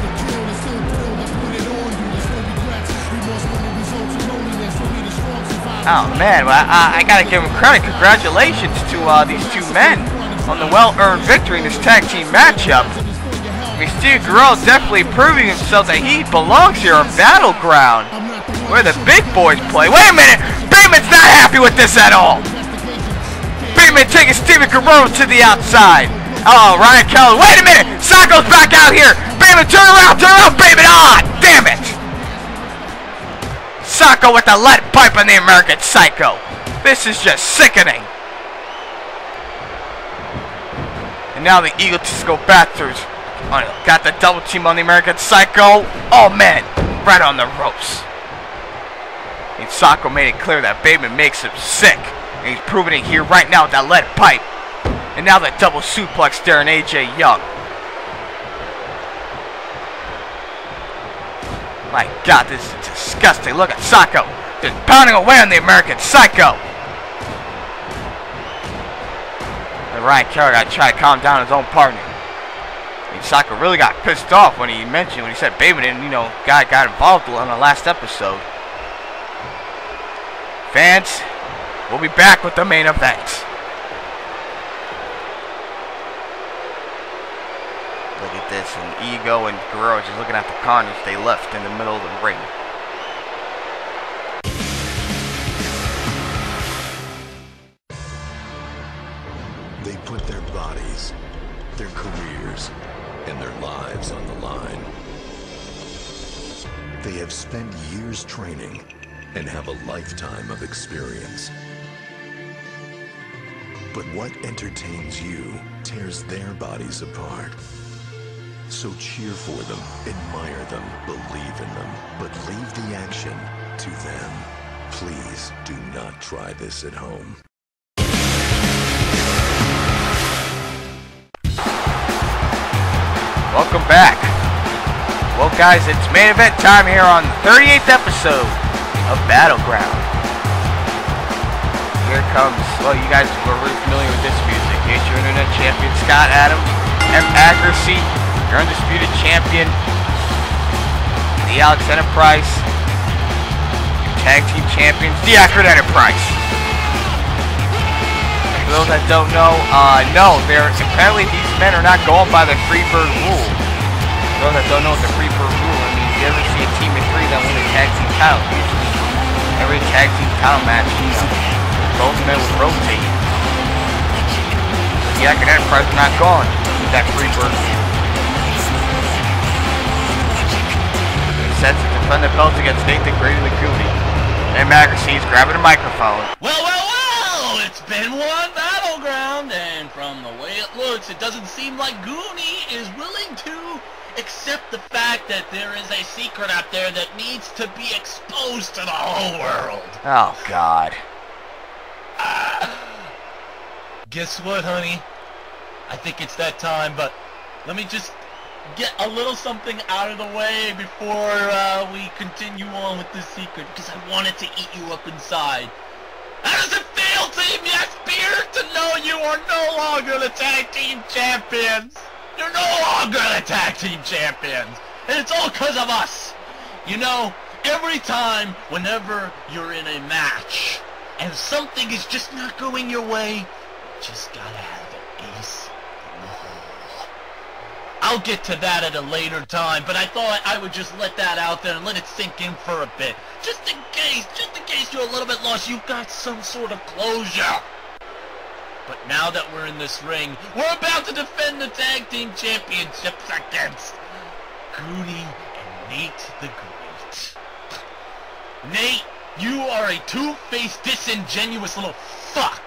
Oh man, well, I, I gotta give him credit. Congratulations to uh, these two men on the well-earned victory in this tag team matchup. Mysterio Guerrero definitely proving himself that he belongs here on Battleground, where the big boys play. Wait a minute, Bateman's not happy with this at all. Bateman taking Steven Guerrero to the outside. Oh, Ryan Kelly. Wait a minute, Socko's back out here. Bateman, turn around, turn around, Bateman on. Damn it. Socko with the lead pipe on the American Psycho. This is just sickening. And now the egotistical bastards Oh, got the double team on the American Psycho. Oh man, right on the ropes. And Socko made it clear that Bateman makes him sick. And he's proving it here right now with that lead pipe. And now that double suplex there in AJ Young. My god, this is disgusting. Look at Socko. Just pounding away on the American Psycho. And Ryan Kelly got to try to calm down his own partner. And really got pissed off when he mentioned, when he said Baby didn't, you know, guy got involved on the last episode. Fans, we'll be back with the main event. Look at this, and Ego and Guerrero just looking at the carnage they left in the middle of the ring. They put their bodies, their careers, and their lives on the line. They have spent years training and have a lifetime of experience. But what entertains you tears their bodies apart. So cheer for them, admire them, believe in them, but leave the action to them. Please do not try this at home. Welcome back. Well, guys, it's main event time here on the 38th episode of Battleground. Here comes, well, you guys are really familiar with this music. Here's your internet champion, Scott Adams. M Accuracy, your undisputed champion. The Alex Enterprise. Your tag team champions, the Accurate Enterprise. Those that don't know, uh, no, they're apparently these men are not going by the Freebird rule. For those that don't know what the Freebird rule, I mean, you ever see a team of three that win a tag team title? Every tag team title match, you know, both men will rotate. The Accurate Enterprise not going with that Freebird. They're set to defend the belts against Nate the Great the Goonie. And is grabbing a microphone. Well, been one battleground, and from the way it looks, it doesn't seem like Goonie is willing to accept the fact that there is a secret out there that needs to be exposed to the whole world. Oh, God. *sighs* Guess what, honey? I think it's that time, but let me just get a little something out of the way before uh, we continue on with this secret, because I wanted to eat you up inside. How does it feel, Team Yes Beard, to know you are no longer the tag team champions? You're no longer the tag team champions, and it's all because of us. You know, every time, whenever you're in a match, and something is just not going your way, just gotta have an ace in the hole. I'll get to that at a later time, but I thought I would just let that out there and let it sink in for a bit. Just in case, just in case you're a little bit lost, you've got some sort of closure. But now that we're in this ring, we're about to defend the tag team championships against Goonie and Nate the Great. Nate, you are a two-faced, disingenuous little fuck.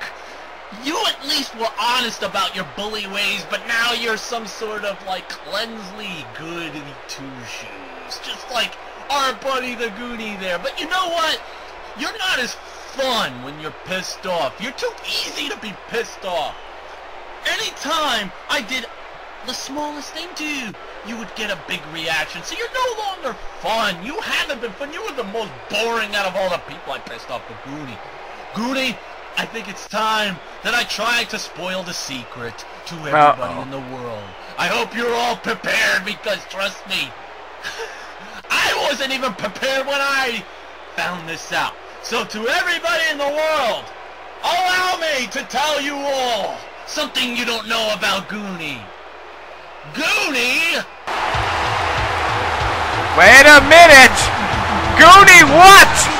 You at least were honest about your bully ways, but now you're some sort of like cleansly goody two-shoes. Just like our buddy the Goonie there. But you know what? You're not as fun when you're pissed off. You're too easy to be pissed off. Anytime I did the smallest thing to you, you would get a big reaction. So you're no longer fun. You haven't been fun. You were the most boring out of all the people I pissed off, the Goonie. Goonie, I think it's time that I try to spoil the secret to everybody Uh-oh. in the world. I hope you're all prepared because trust me, *laughs* I wasn't even prepared when I found this out. So to everybody in the world, allow me to tell you all something you don't know about Goonie. Goonie Wait a minute! Goonie, what?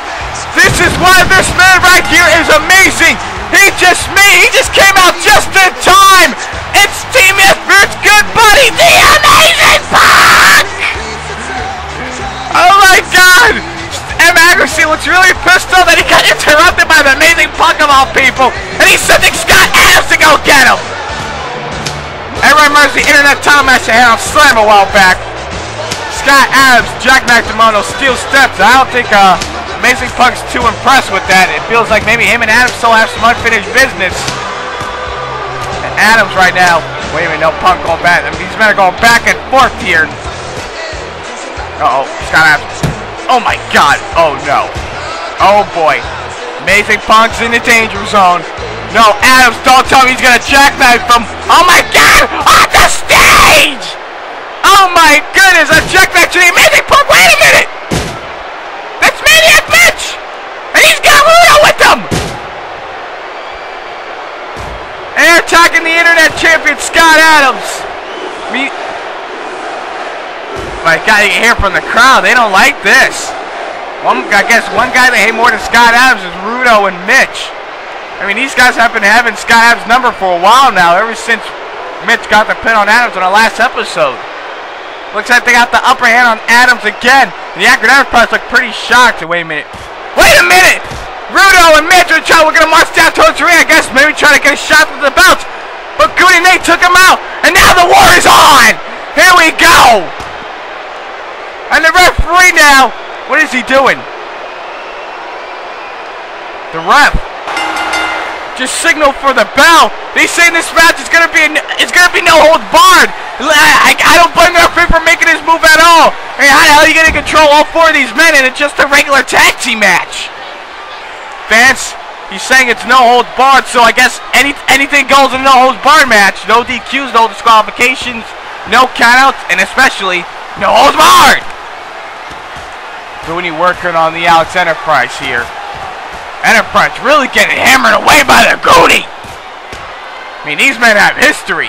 This is why this man right here is amazing! He just me! He just came out just in time! It's Team Ifrit's good buddy, the Amazing Punk! Oh my god! M. Agassi looks really pissed off that he got interrupted by the Amazing Punk of all people, and he's sending Scott Adams to go get him! Everyone remembers the internet time match they had on Slam a while back. Scott Adams, Jack McDermott, steel steps. I don't think uh, Amazing Punk's too impressed with that. It feels like maybe him and Adams still have some unfinished business. And Adams right now, wait a minute, no Punk going back. I mean, these men are going back and forth here. Uh oh, Scott Adams. Oh my god, oh no. Oh boy. Amazing Punk's in the danger zone. No, Adams, don't tell me he's gonna jackknife him. Oh my god, on the stage! Oh my goodness, a jackknife to the Amazing Punk, wait a minute! Maniac Mitch! And he's got Rudo with him! And they're attacking the internet champion, Scott Adams. Me my God, you hear from the crowd, they don't like this. One, I guess one guy they hate more than Scott Adams is Rudo and Mitch. I mean, these guys have been having Scott Adams' number for a while now, ever since Mitch got the pin on Adams on the last episode. Looks like they got the upper hand on Adams again. And the Accurate Enterprise look pretty shocked. Wait a minute. Wait a minute! Rudo and Mitch are trying, gonna march down towards ring, I guess, maybe try to get a shot at the belt. But Goody Nate took him out, and now the war is on! Here we go! And the referee now, what is he doing? The ref just signal for the bell. They say this match is gonna be it's gonna be no holds barred. I, I don't blame the referee for making this move at all. I mean, how the hell are you gonna control all four of these men and it's just a regular tag team match? Vance, he's saying it's no holds barred, so I guess any anything goes in a no holds barred match. No DQs, no disqualifications, no countouts, and especially no holds barred. Rooney working on the Alex Enterprise here. Enterprise really getting hammered away by the Goonie. I mean, these men have history.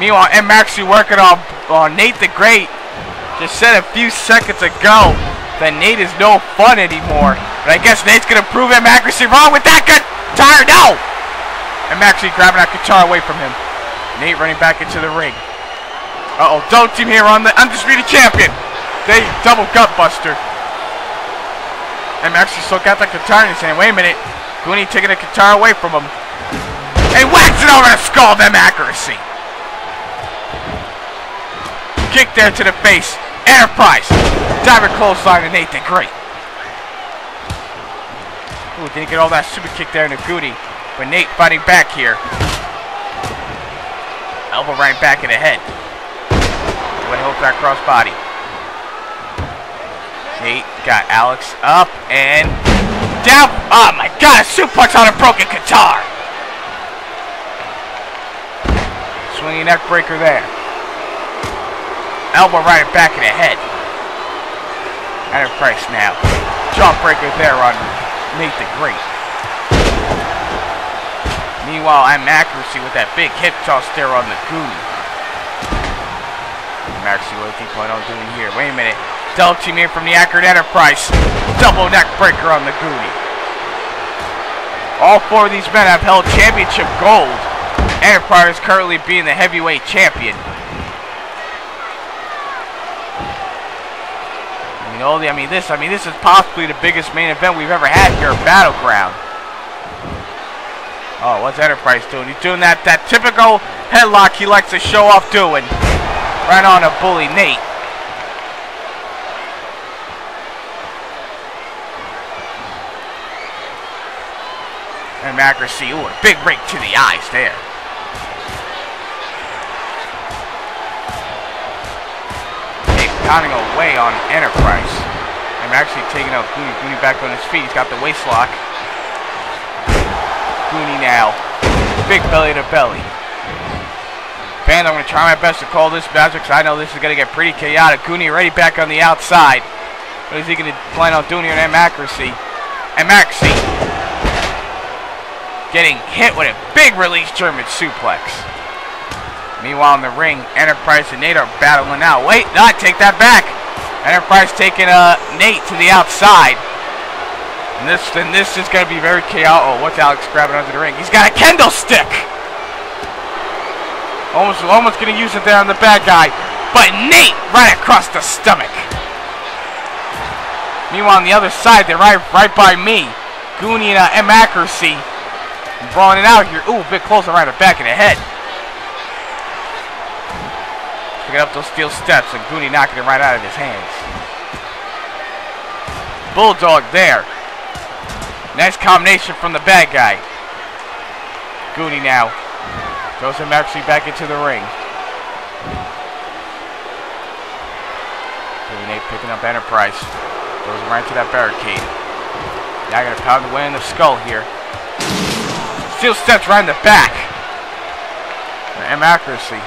Meanwhile, M. Accuracy working on, on Nate the Great. Just said a few seconds ago that Nate is no fun anymore. But I guess Nate's going to prove M. accuracy wrong with that guitar. No! M. Accuracy grabbing that guitar away from him. Nate running back into the ring. Uh-oh, don't team here on the Undisputed Champion. They double gut buster. And actually still got that guitar and saying, wait a minute. Goonie taking the guitar away from him. And whacks it over the skull them accuracy. Kick there to the face. Enterprise. Diving clothesline and Nate the Great. Ooh, didn't get all that super kick there in the Goonie. But Nate fighting back here. Elbow right back in the head. When he holds that cross body. Nate got Alex up and down. Oh my god, a suplex on a broken guitar. Swinging neck breaker there. Elbow right back in the head. Enterprise now. Jawbreaker there on Nate the Great. Meanwhile, I'm accuracy with that big hip toss there on the. I'm actually what I think what I'm doing here. Wait a minute. Team from the Accurate Enterprise. Double neck breaker on the Goonie. All four of these men have held championship gold. Enterprise currently being the heavyweight champion. I mean, all the, I mean this, I mean this is possibly the biggest main event we've ever had here at Battleground. Oh, what's Enterprise doing? He's doing that that typical headlock he likes to show off doing. Right on a bully Nate. And accuracy, ooh, a big rake to the eyes there. Nate pounding away on Enterprise. I'm actually taking out Goonie. Goonie back on his feet. He's got the waist lock. Goonie now. Big belly to belly. Fans, I'm going to try my best to call this match because I know this is going to get pretty chaotic. Goonie already back on the outside. What is he going to plan on doing here in M accuracy? and Maxie getting hit with a big release German suplex. Meanwhile, in the ring, Enterprise and Nate are battling out. Wait, not take that back. Enterprise taking uh, Nate to the outside. And this, then this is going to be very chaotic. Oh, what's Alex grabbing under the ring? He's got a kendo stick. Almost, almost going to use it there on the bad guy. But Nate right across the stomach. Meanwhile, on the other side, they're right, right by me. Goonie and uh, M. Accuracy brawling it out here. Ooh, a bit closer right the back of the head. Picking up those steel steps and Goonie knocking it right out of his hands. Bulldog there. Nice combination from the bad guy. Goonie now. Throws him actually back into the ring. Nate picking up Enterprise. Him right to that barricade. Now gonna pound away in the skull here. Steel steps right in the back. M accuracy.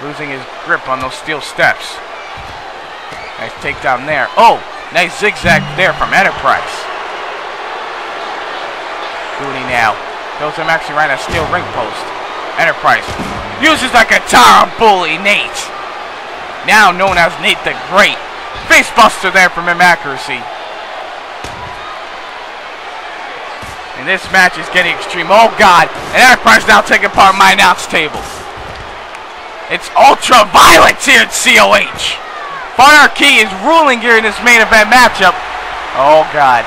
Losing his grip on those steel steps. Nice takedown there. Oh, nice zigzag there from Enterprise. Goonie now. Throws him actually right at steel ring post. Enterprise uses like a Tara bully Nate. Now known as Nate the Great. Facebuster there from M accuracy. And this match is getting extreme. Oh God! And Enterprise now taking part in my announce table. It's ultra violence here at COH. Monarchy is ruling here in this main event matchup. Oh God.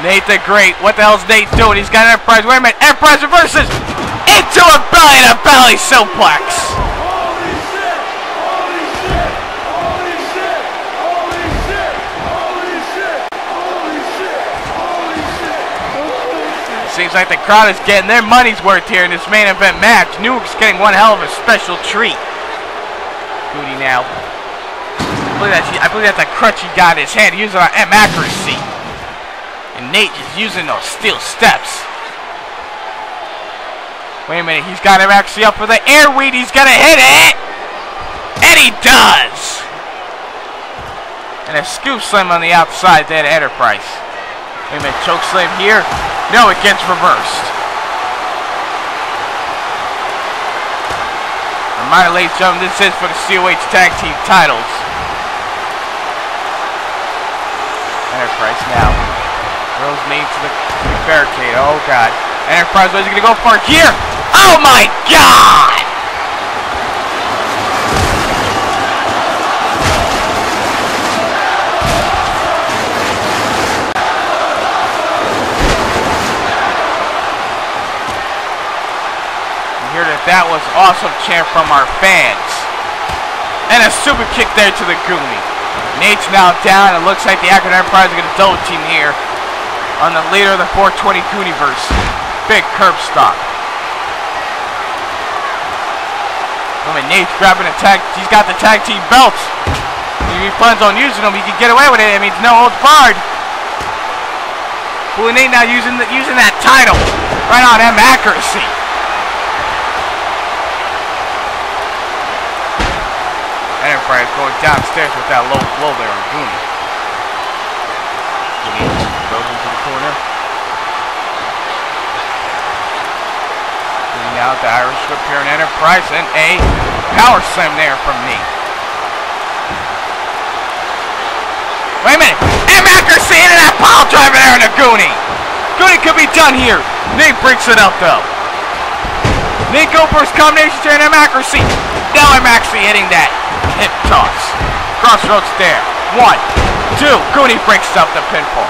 Nate the Great. What the hell's Nate doing? He's got Enterprise. Wait a minute. Enterprise reverses into a belly to belly suplex. Seems like the crowd is getting their money's worth here in this main event match. Newark's getting one hell of a special treat. Booty now. I believe, that's, I believe that's a crutch he got in his hand. Using on M accuracy. And Nate is using those steel steps. Wait a minute, he's got him actually up for the air weed. He's gonna hit it! And he does! And a scoop slam on the outside there to Enterprise. Wait a minute, choke slam here. No, it gets reversed. Reminder, ladies and gentlemen, this is for the COH Tag Team titles. Enterprise now. Throws Nate to the, to the barricade. Oh, God. Enterprise, what is he going to go for here? Oh, my God! That was awesome chant from our fans. And a super kick there to the Goonie. Nate's now down. It looks like the Accurate Enterprise are going to double team here on the leader of the 420 Gooniverse. Big curb stomp. Oh, I mean, Nate's grabbing a tag. He's got the tag team belts. If he plans on using them, he can get away with it. It means no holds barred. Bully Nate now using the, using that title right on M accuracy. Enterprise going downstairs with that low blow there on Goonie. Goonie goes into the corner. Goonie now the Irish whip here in Enterprise and a power slam there from me. Wait a minute! M accuracy into that pile driver there in the Goonie! Goonie could be done here. Nate breaks it up though. Nate Goldberg's combination to M accuracy. Now I'm actually hitting that hip toss. Crossroads there. One, two. Goonie breaks up the pinfall.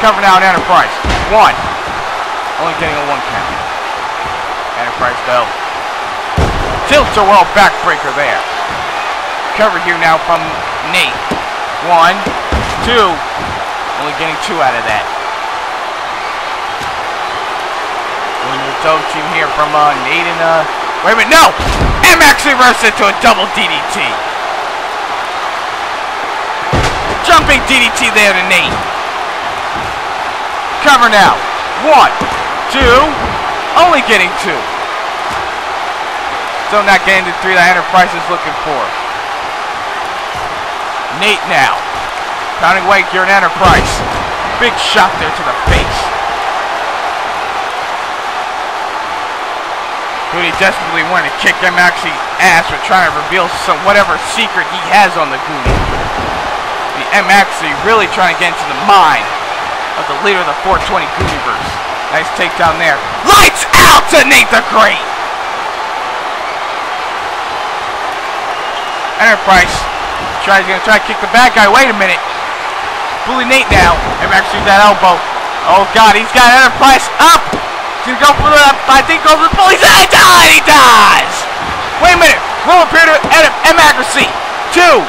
Cover now Enterprise. One. Only getting a one count. Enterprise though. Tilt-a-whirl backbreaker there. Cover here now from Nate. One, two. Only getting two out of that. Doing the toe team here from uh, Nate and uh. Wait a minute, no! MX reversed it to a double DDT. Jumping DDT there to Nate. Cover now. One, two, only getting two. Still not getting the three that Enterprise is looking for. Nate now. Pounding weight here in Enterprise. Big shot there to the face. Goonie desperately wanted to kick MX's ass or trying to reveal some whatever secret he has on the Goonie. The MXC really trying to get into the mind of the leader of the 420 Gooniverse. Nice takedown there. Lights out to Nate the Great! Enterprise tries gonna try to kick the bad guy. Wait a minute. Bully Nate now. MXC's that elbow. Oh god, he's got Enterprise up! He's gonna go for the, I think, go for the police, and he does! He does! Wait a minute, roll up here to M. Accuracy. Two,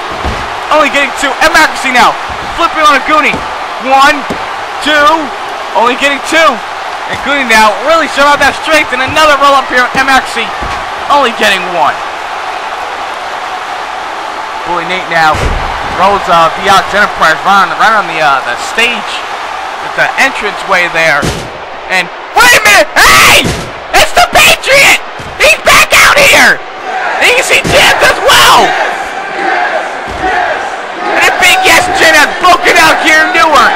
only getting two. M. Accuracy now, flipping on a Goonie. One, two, only getting two. And Goonie now really showing out that strength, and another roll up here, M. Accuracy, only getting one. Bully Nate now rolls uh, the Alex Enterprise right on, right on the, uh, the stage, at the entrance way there, and Wait a minute! Hey! It's the Patriot! He's back out here! And you can see Jamz as well! And a big yes chin has broken out here in Newark.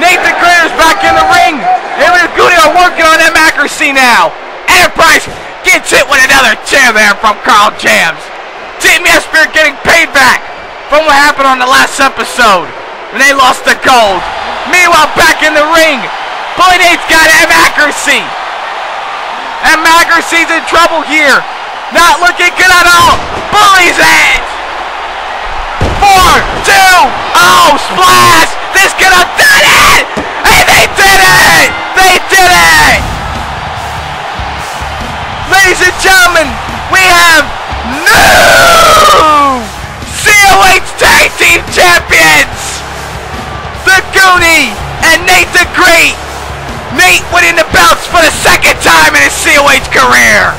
Nate the Great's back in the ring. Him and Goody are working on that accuracy now. Enterprise gets hit with another chair there from Karl Jamz. Team Esper getting paid back from what happened on the last episode when they lost the gold. Meanwhile, back in the ring, Bully Nate's got M accuracy. M accuracy's in trouble here. Not looking good at all. Bully's it. Four, two, oh, splash. This could have done it. And they did it. They did it. Ladies and gentlemen, we have new COH Tag Team Champions. The Goonie and the Great Nate winning the belts for the second time in his COH career.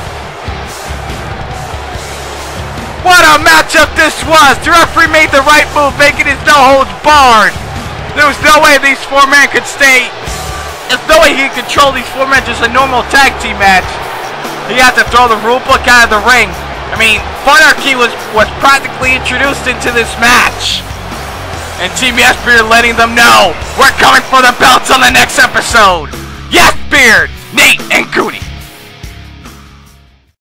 What a matchup this was. The referee made the right move, making his no holds barred. There was no way these four men could stay. There's no way he could control these four men just a normal tag team match. He had to throw the rule book out of the ring. I mean, Funarchy was, was practically introduced into this match. And Team Yesbeard letting them know we're coming for the belts on the next episode. Yes, Beard, Nate, and Goody.